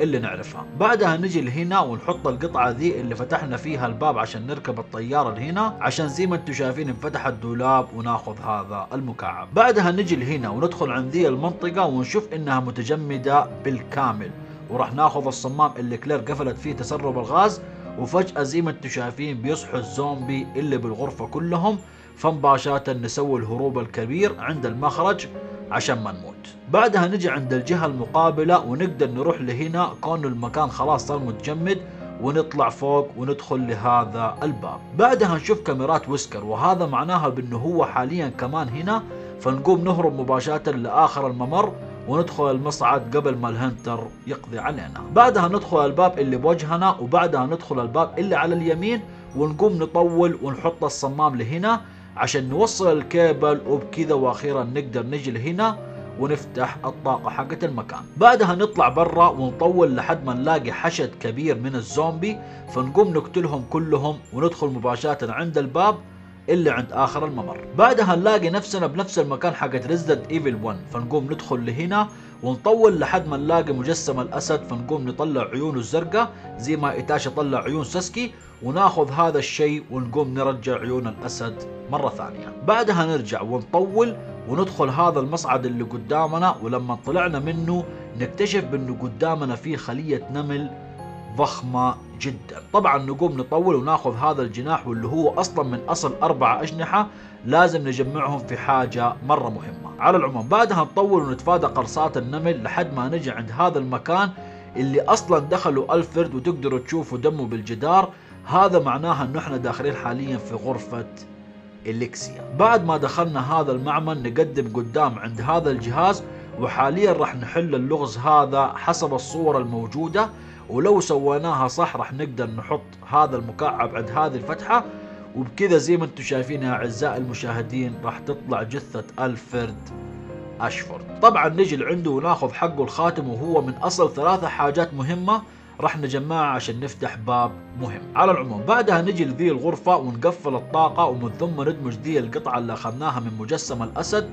اللي نعرفها. بعدها نجي لهنا ونحط القطعة ذي اللي فتحنا فيها الباب عشان نركب الطيارة لهنا عشان زي ما أنتم شايفين انفتح الدولاب وناخذ هذا المكعب. بعدها نجي لهنا وندخل عند ذي المنطقة ونشوف إنها متجمدة بالكامل. وراح ناخذ الصمام اللي كلير قفلت فيه تسرب الغاز وفجأة زي ما أنتم شايفين بيصحوا الزومبي اللي بالغرفة كلهم. فمباشرة نسوي الهروب الكبير عند المخرج عشان ما نموت. بعدها نجي عند الجهة المقابلة ونقدر نروح لهنا. كون المكان خلاص صار متجمد ونطلع فوق وندخل لهذا الباب. بعدها نشوف كاميرات ويسكر وهذا معناها بأنه هو حاليا كمان هنا. فنقوم نهرب مباشرة لآخر الممر وندخل المصعد قبل ما الهنتر يقضي علينا. بعدها ندخل الباب اللي بوجهنا وبعدها ندخل الباب اللي على اليمين ونقوم نطول ونحط الصمام لهنا. عشان نوصل الكيبل وبكذا وأخيرا نقدر نجي لهنا ونفتح الطاقة حقت المكان. بعدها نطلع برا ونطول لحد ما نلاقي حشد كبير من الزومبي فنقوم نقتلهم كلهم وندخل مباشرة عند الباب اللي عند آخر الممر. بعدها نلاقي نفسنا بنفس المكان حقت Resident Evil 1 فنقوم ندخل لهنا ونطول لحد ما نلاقي مجسم الأسد. فنقوم نطلع عيونه الزرقاء زي ما ايتاشي طلع عيون ساسكي وناخذ هذا الشيء ونقوم نرجع عيون الأسد مرة ثانية. بعدها نرجع ونطول وندخل هذا المصعد اللي قدامنا ولما طلعنا منه نكتشف بانه قدامنا فيه خلية نمل ضخمة جدا. طبعا نقوم نطول وناخذ هذا الجناح واللي هو أصلا من أصل أربع أجنحة لازم نجمعهم في حاجة مرة مهمة. على العموم بعدها نطول ونتفادى قرصات النمل لحد ما نجي عند هذا المكان اللي أصلا دخلوا الفرد وتقدروا تشوفوا دمه بالجدار. هذا معناها إنه إحنا داخلين حاليا في غرفة إليكسيا بعد ما دخلنا هذا المعمل نقدم قدام عند هذا الجهاز وحاليا راح نحل اللغز هذا حسب الصورة الموجودة. ولو سويناها صح راح نقدر نحط هذا المكعب عند هذه الفتحة. وبكذا زي ما أنتم شايفين يا أعزائي المشاهدين راح تطلع جثة ألفرد أشفورد. طبعا نجي لعنده وناخذ حقه الخاتم وهو من أصل ثلاثة حاجات مهمة راح نجمعها عشان نفتح باب مهم. على العموم بعدها نجي لذي الغرفة ونقفل الطاقة ومن ثم ندمج ذي القطعة اللي أخذناها من مجسم الأسد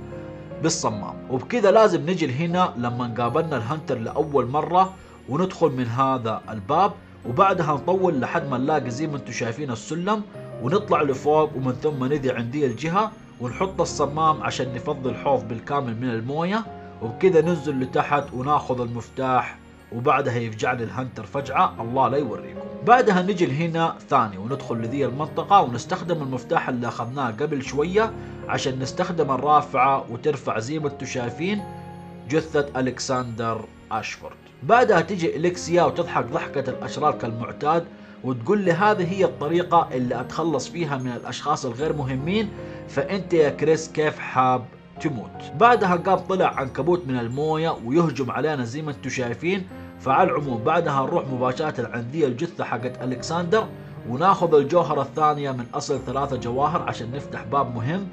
بالصمام. وبكذا لازم نجي لهنا لما قابلنا الهنتر لأول مرة. وندخل من هذا الباب وبعدها نطول لحد ما نلاقي زي ما أنتم شايفين السلم ونطلع لفوق ومن ثم نذي عندي الجهة ونحط الصمام عشان نفضي الحوض بالكامل من الموية وبكذا ننزل لتحت وناخذ المفتاح وبعدها يفجعني الهنتر فجعة الله لا يوريكم. بعدها نجي لهنا ثاني وندخل لذي المنطقة ونستخدم المفتاح اللي أخذناه قبل شوية عشان نستخدم الرافعة وترفع زي ما أنتم شايفين. جثة ألكسندر أشفورد. بعدها تجي إليكسيا وتضحك ضحكة الأشرار كالمعتاد وتقول لي هذه هي الطريقة اللي أتخلص فيها من الأشخاص الغير مهمين فأنت يا كريس كيف حاب تموت؟ بعدها قام طلع عنكبوت من الموية ويهجم علينا زي ما أنتم شايفين فعلى العموم بعدها نروح مباشرة عند ذي الجثة حقت ألكسندر وناخذ الجوهرة الثانية من أصل ثلاثة جواهر عشان نفتح باب مهم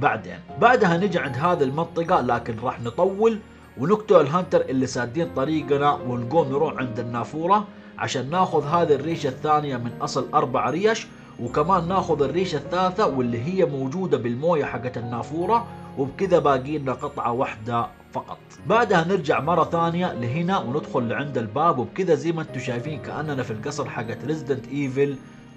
بعدين. بعدها نجي عند هذه المنطقة لكن راح نطول ونقتل ال Hunter اللي سادين طريقنا ونقوم نروح عند النافورة عشان ناخذ هذه الريشة الثانية من أصل أربع ريش وكمان ناخذ الريشة الثالثة واللي هي موجودة بالموية حقت النافورة وبكذا باقي لنا قطعة واحدة فقط. بعدها نرجع مرة ثانية لهنا وندخل لعند الباب وبكذا زي ما أنتم شايفين كأننا في القصر حقت Resident Evil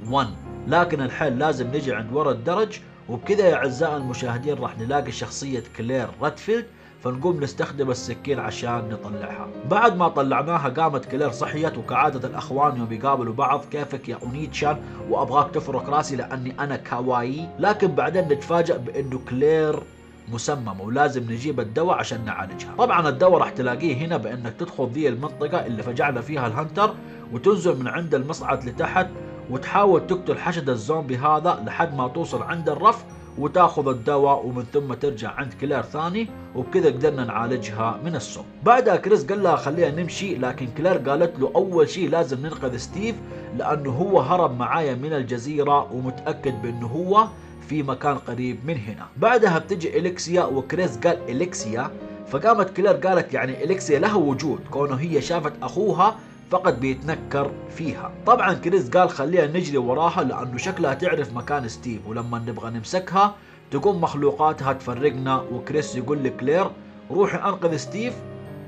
1 لكن الحين لازم نجي عند ورا الدرج وبكذا يا أعزائي المشاهدين راح نلاقي شخصية كلير راتفيلد فنقوم نستخدم السكين عشان نطلعها. بعد ما طلعناها قامت كلير صحيت وكعادة الأخوان يوم يقابلوا بعض. كيفك يا お兄ちゃん وأبغاك تفرك رأسي لأني أنا かわいい لكن بعدين نتفاجأ بأنه كلير مسممة ولازم نجيب الدواء عشان نعالجها. طبعا الدواء راح تلاقيه هنا بأنك تدخل ذي المنطقة اللي فجعنا فيها ال Hunter وتنزل من عند المصعد لتحت وتحاول تقتل حشد الزومبي هذا لحد ما توصل عند الرف. وتاخذ الدواء ومن ثم ترجع عند كلير ثاني وبكذا قدرنا نعالجها من السم بعدها كريس قال لها خلينا نمشي لكن كلير قالت له أول شيء لازم ننقذ ستيف لأنه هو هرب معايا من الجزيرة ومتأكد بأنه هو في مكان قريب من هنا. بعدها بتجي إليكسيا وكريس قال إليكسيا فقامت كلير قالت يعني إليكسيا لها وجود كونه هي شافت أخوها فقط بيتنكر فيها. طبعا كريس قال خلينا نجري وراها لأنه شكلها تعرف مكان ستيف ولما نبغى نمسكها تقوم مخلوقاتها تفرقنا وكريس يقول لكلير روحي أنقذ ستيف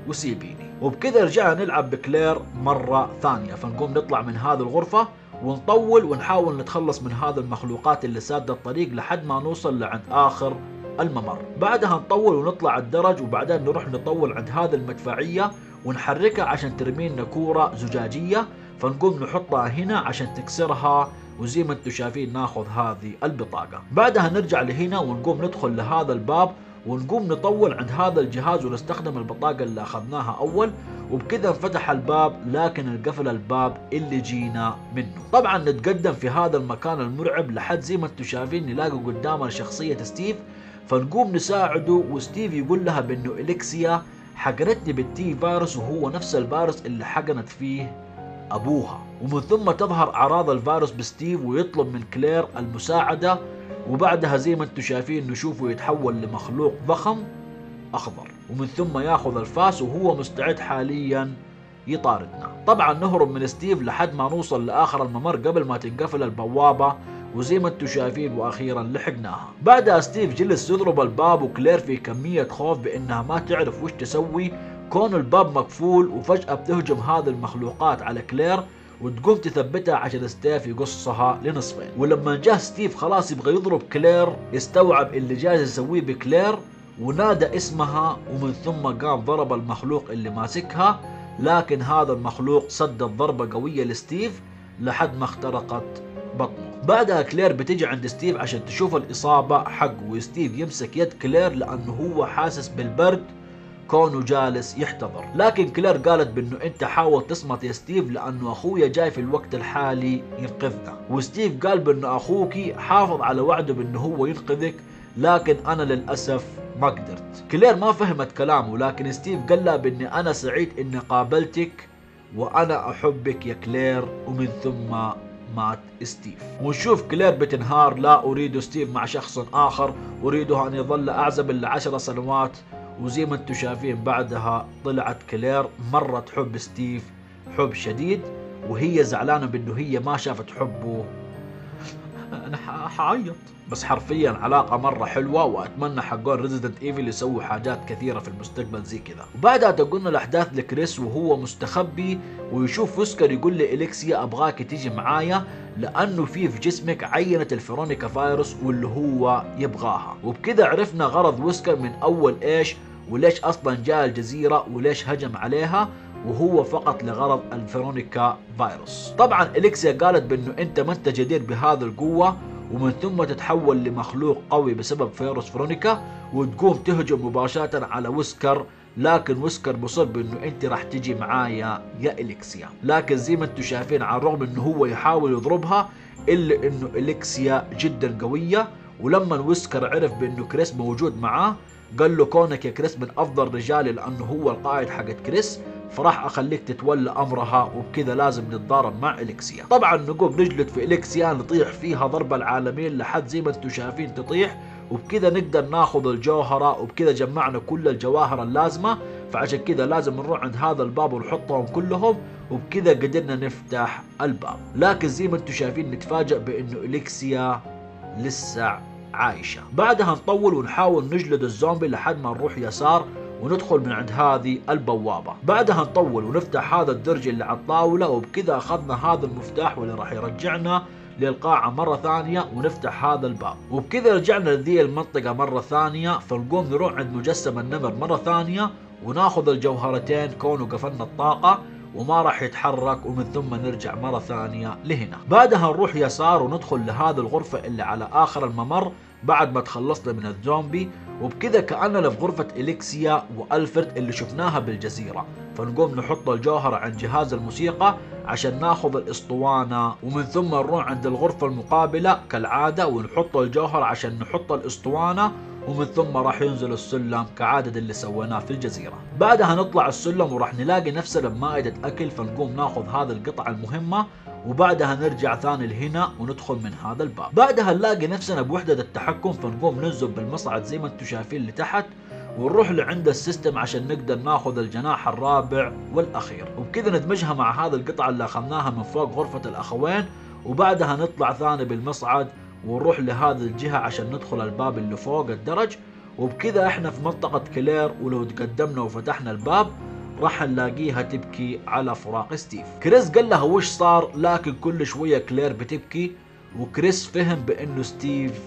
وسيبيني. وبكذا رجعنا نلعب بكلير مرة ثانية. فنقوم نطلع من هذه الغرفة ونطول ونحاول نتخلص من هذه المخلوقات اللي سادة الطريق لحد ما نوصل لعند آخر الممر. بعدها نطول ونطلع الدرج وبعدين نروح نطول عند هذه المدفعية ونحركها عشان ترمي لنا كورة زجاجية. فنقوم نحطها هنا عشان تكسرها. وزي ما أنتم شايفين ناخذ هذه البطاقة. بعدها نرجع لهنا ونقوم ندخل لهذا الباب. ونقوم نطول عند هذا الجهاز ونستخدم البطاقة اللي أخذناها أول. وبكذا انفتح الباب لكن انقفل الباب اللي جينا منه. طبعا نتقدم في هذا المكان المرعب لحد زي ما أنتم شايفين نلاقي قدامنا شخصية ستيف. فنقوم نساعده وستيف يقول لها بأنه إليكسيا. حقنتني بال T فيروس وهو نفس الفيروس اللي حقنت فيه أبوها. ومن ثم تظهر أعراض الفيروس بستيف ويطلب من كلير المساعدة. وبعدها زي ما أنتم شايفين نشوفه يتحول لمخلوق ضخم أخضر. ومن ثم ياخذ الفاس وهو مستعد حاليا يطاردنا. طبعا نهرب من ستيف لحد ما نوصل لآخر الممر قبل ما تنقفل البوابة. وزي ما أنتم شايفين وأخيرا لحقناها. بعدها ستيف جلس يضرب الباب وكلير في كمية خوف بإنها ما تعرف وش تسوي كون الباب مقفول وفجأة بتهجم هذه المخلوقات على كلير وتقوم تثبتها عشان ستيف يقصها لنصفين. ولما جاه ستيف خلاص يبغى يضرب كلير استوعب اللي جالس يسويه بكلير ونادى اسمها ومن ثم قام ضرب المخلوق اللي ماسكها. لكن هذا المخلوق صد ضربة قوية لستيف لحد ما اخترقت بطنه. بعدها كلير بتجي عند ستيف عشان تشوف الإصابة حقه وستيف يمسك يد كلير لأنه هو حاسس بالبرد كونه جالس يحتضر. لكن كلير قالت بأنه أنت حاول تصمت يا ستيف لأنه أخويا جاي في الوقت الحالي ينقذنا. وستيف قال بأنه أخوك حافظ على وعده بأنه هو ينقذك لكن أنا للأسف ما قدرت. كلير ما فهمت كلامه لكن ستيف قال لها بأني أنا سعيد إني قابلتك وأنا أحبك يا كلير ومن ثم مات ستيف. ونشوف كلير بتنهار لا اريد ستيف مع شخص آخر أريده أن يظل أعزب لعشر سنوات. وزي ما أنتم شايفين بعدها طلعت كلير مرة تحب ستيف حب شديد وهي زعلانة بأنه هي ما شافت حبه. أنا حعيط. بس حرفيا علاقة مرة حلوة وأتمنى حقون Resident Evil يسووا حاجات كثيرة في المستقبل زي كذا. وبعدها تنقلنا الأحداث لكريس وهو مستخبي ويشوف ويسكر يقول لإليكسيا أبغاك تيجي معايا لأنه في في جسمك عينة الفيرونيكا فايروس واللي هو يبغاها. وبكذا عرفنا غرض ويسكر من أول إيش وليش أصلا جاء الجزيرة وليش هجم عليها. وهو فقط لغرض الفيرونيكا فيروس. طبعا إليكسيا قالت بأنه أنت ما أنت جدير بهذه القوة ومن ثم تتحول لمخلوق قوي بسبب فيروس فيرونيكا وتقوم تهجم مباشرة على ويسكر لكن ويسكر مصر بأنه أنت راح تجي معايا يا إليكسيا. لكن زي ما أنتم شايفين على الرغم أنه هو يحاول يضربها إلا أنه إليكسيا جدا قوية. ولما ويسكر عرف بأنه كريس موجود معاه قال له كونك يا كريس من أفضل رجالي لأنه هو القائد حقت كريس. فراح أخليك تتولى أمرها وبكذا لازم نتضارب مع اليكسيا طبعا نقوم نجلد في اليكسيا نطيح فيها ضرب العالمين لحد زي ما أنتم شايفين تطيح وبكذا نقدر ناخذ الجوهرة وبكذا جمعنا كل الجواهر اللازمة. فعشان كذا لازم نروح عند هذا الباب ونحطهم كلهم وبكذا قدرنا نفتح الباب. لكن زي ما أنتم شايفين نتفاجأ بأنه إليكسيا لسه عايشة. بعدها نطول ونحاول نجلد الزومبي لحد ما نروح يسار وندخل من عند هذه البوابة. بعدها نطول ونفتح هذا الدرج اللي على الطاولة وبكذا أخذنا هذا المفتاح واللي راح يرجعنا للقاعة مرة ثانية ونفتح هذا الباب. وبكذا رجعنا لذي المنطقة مرة ثانية فنقوم نروح عند مجسم النمر مرة ثانية وناخذ الجوهرتين كونه قفلنا الطاقة وما راح يتحرك ومن ثم نرجع مرة ثانية لهنا. بعدها نروح يسار وندخل لهذه الغرفة اللي على آخر الممر بعد ما تخلصنا من الزومبي. وبكذا كأننا في غرفة إليكسيا وألفرد اللي شفناها بالجزيرة. فنقوم نحط الجوهرة عند جهاز الموسيقى عشان ناخذ الأسطوانة ومن ثم نروح عند الغرفة المقابلة كالعادة ونحط الجوهر عشان نحط الأسطوانة ومن ثم راح ينزل السلم كعادة اللي سويناه في الجزيرة. بعدها نطلع السلم وراح نلاقي نفسنا بمائدة أكل فنقوم ناخذ هذه القطعة المهمة وبعدها نرجع ثاني لهنا وندخل من هذا الباب. بعدها نلاقي نفسنا بوحدة التحكم فنقوم ننزل بالمصعد زي ما أنتم شايفين لتحت ونروح لعند السيستم عشان نقدر ناخذ الجناح الرابع والأخير. وبكذا ندمجها مع هذه القطعة اللي أخذناها من فوق غرفة الأخوين وبعدها نطلع ثاني بالمصعد ونروح لهذه الجهة عشان ندخل الباب اللي فوق الدرج. وبكذا إحنا في منطقة كلير ولو تقدمنا وفتحنا الباب راح نلاقيها تبكي على فراق ستيف. كريس قال لها وش صار؟ لكن كل شوية كلير بتبكي وكريس فهم بأنه ستيف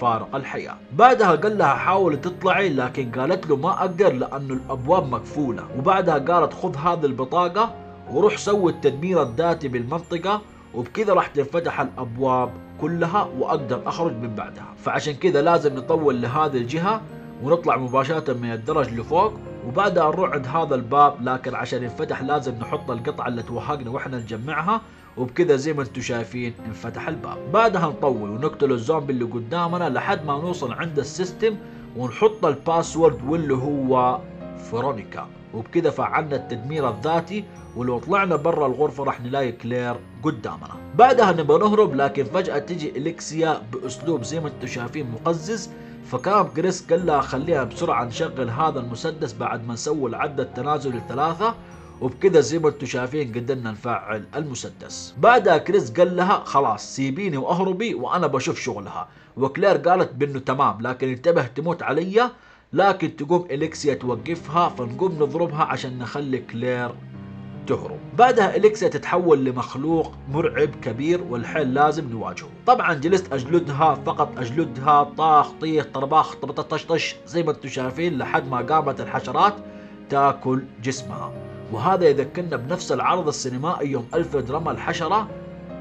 فارق الحياة. بعدها قال لها حاولي تطلعي لكن قالت له ما أقدر لأنه الأبواب مقفولة. وبعدها قالت خذ هذه البطاقة وروح سوي التدمير الذاتي بالمنطقة وبكذا راح تنفتح الأبواب كلها وأقدر أخرج من بعدها. فعشان كذا لازم نطول لهذه الجهة ونطلع مباشرة من الدرج لفوق وبعدها نروح عند هذا الباب لكن عشان ينفتح لازم نحط القطعة اللي توهقنا وإحنا نجمعها وبكذا زي ما أنتم شايفين انفتح الباب. بعدها نطول ونقتل الزومبي اللي قدامنا لحد ما نوصل عند ال system ونحط ال password واللي هو فرونيكا وبكذا فعلنا التدمير الذاتي ولو طلعنا برا الغرفة راح نلاقي كلير قدامنا. بعدها نبغى نهرب لكن فجأة تجي إليكسيا بأسلوب زي ما أنتم شايفين مقزز. فكان كريس قال لها خليها بسرعة نشغل هذا المسدس بعد ما نسوي العد التنازلي لثلاثة وبكذا زي ما أنتم شايفين قدرنا نفعل المسدس. بعدها كريس قال لها خلاص سيبيني وأهربي وأنا بشوف شغلها. وكلير قالت بإنه تمام لكن انتبه تموت علي لكن تقوم إليكسيا توقفها فنقوم نضربها عشان نخلي كلير تهرب. بعدها إليكسيا تتحول لمخلوق مرعب كبير والحين لازم نواجهه. طبعا جلست أجلدها فقط أجلدها طاخ طيخ طرباخ طش زي ما أنتم شايفين لحد ما قامت الحشرات تاكل جسمها. وهذا يذكرنا بنفس العرض السينمائي يوم ألفريد رمى الحشرة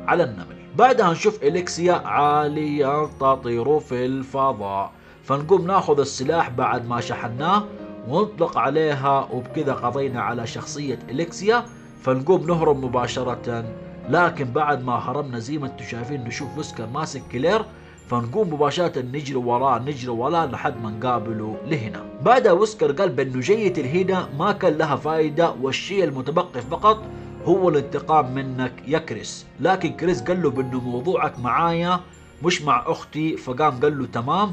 على النمل. بعدها نشوف إليكسيا عاليا تطير في الفضاء. فنقوم ناخذ السلاح بعد ما شحناه ونطلق عليها وبكذا قضينا على شخصية إليكسيا فنقوم نهرب مباشرة. لكن بعد ما هربنا زي ما أنتم شايفين نشوف ويسكر ماسك كلير فنقوم مباشرة نجري وراه نجري وراه لحد ما نقابله لهنا. بعدها ويسكر قال بأنه جيته لهنا ما كان لها فايدة والشيء المتبقي فقط هو الانتقام منك يا كريس. لكن كريس قال له بأنه موضوعك معايا مش مع أختي فقام قال له تمام.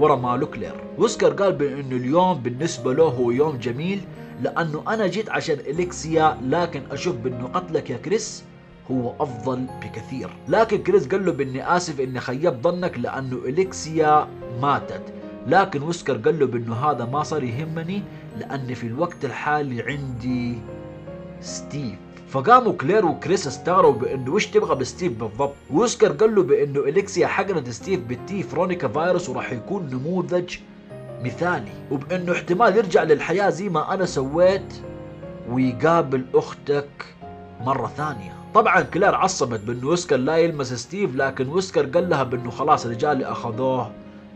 ورمى له كلير ويسكر قال بأنه اليوم بالنسبة له هو يوم جميل لأنه أنا جيت عشان إليكسيا لكن أشوف بأنه قتلك يا كريس هو أفضل بكثير. لكن كريس قال له بأني آسف إني خيبت ظنك لأنه إليكسيا ماتت. لكن ويسكر قال له بأنه هذا ما صار يهمني لأني في الوقت الحالي عندي ستيف. فقاموا كلير وكريس استغربوا بإنه وش تبغى بستيف بالضبط؟ ويسكر قال له بإنه إليكسيا حقنت ستيف بال T-Veronica virus وراح يكون نموذج مثالي. وبإنه احتمال يرجع للحياة زي ما أنا سويت ويقابل أختك مرة ثانية. طبعا كلير عصبت بإنه ويسكر لا يلمس ستيف لكن ويسكر قال لها بإنه خلاص رجالي أخذوه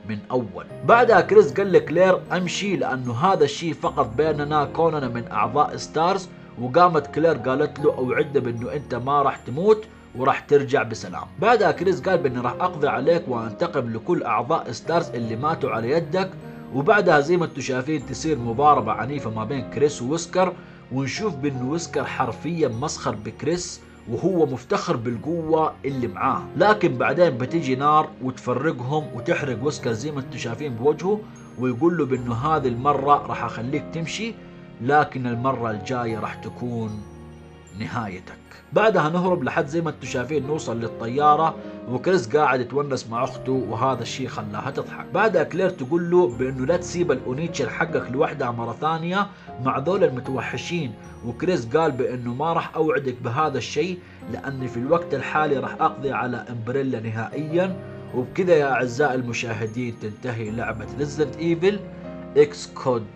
من أول. بعدها كريس قال لكلير أمشي لأنه هذا الشيء فقط بيننا كوننا من أعضاء STARS. وقامت كلير قالت له أوعدنا بأنه أنت ما راح تموت وراح ترجع بسلام. بعدها كريس قال بأني راح أقضي عليك وأنتقم لكل أعضاء STARS اللي ماتوا على يدك وبعدها زي ما أنتم شايفين تصير مضاربة عنيفة ما بين كريس وويسكر ونشوف بأنه ويسكر حرفيا مسخر بكريس وهو مفتخر بالقوة اللي معاه. لكن بعدين بتيجي نار وتفرقهم وتحرق ويسكر زي ما أنتم شايفين بوجهه ويقول له بأنه هذه المرة راح أخليك تمشي لكن المرة الجاية راح تكون نهايتك. بعدها نهرب لحد زي ما أنتم شايفين نوصل للطيارة وكريس قاعد يتونس مع أخته وهذا الشيء خلاها تضحك. بعدها كلير تقول له بأنه لا تسيب الاونيتشر حقك لوحدها مرة ثانية مع ذول المتوحشين. وكريس قال بأنه ما راح أوعدك بهذا الشيء لأني في الوقت الحالي راح أقضي على Umbrella نهائيا. وبكذا يا أعزائي المشاهدين تنتهي لعبة Resident Evil X Code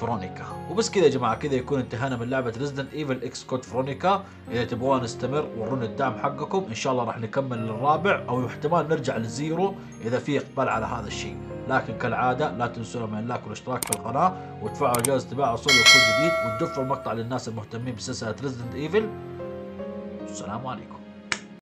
Veronica. وبس كذا يا جماعة كذا يكون انتهينا من لعبة Resident Evil X Code Veronica إذا تبغون نستمر ورونا الدعم حقكم إن شاء الله راح نكمل للرابع أو احتمال نرجع لل Zero إذا في إقبال على هذا الشيء. لكن كالعادة لا تنسونا من ال like والاشتراك في القناة وتفعلوا جرس تباع وصول كل جديد وتدزوا المقطع للناس المهتمين بسلسلة Resident Evil السلام عليكم.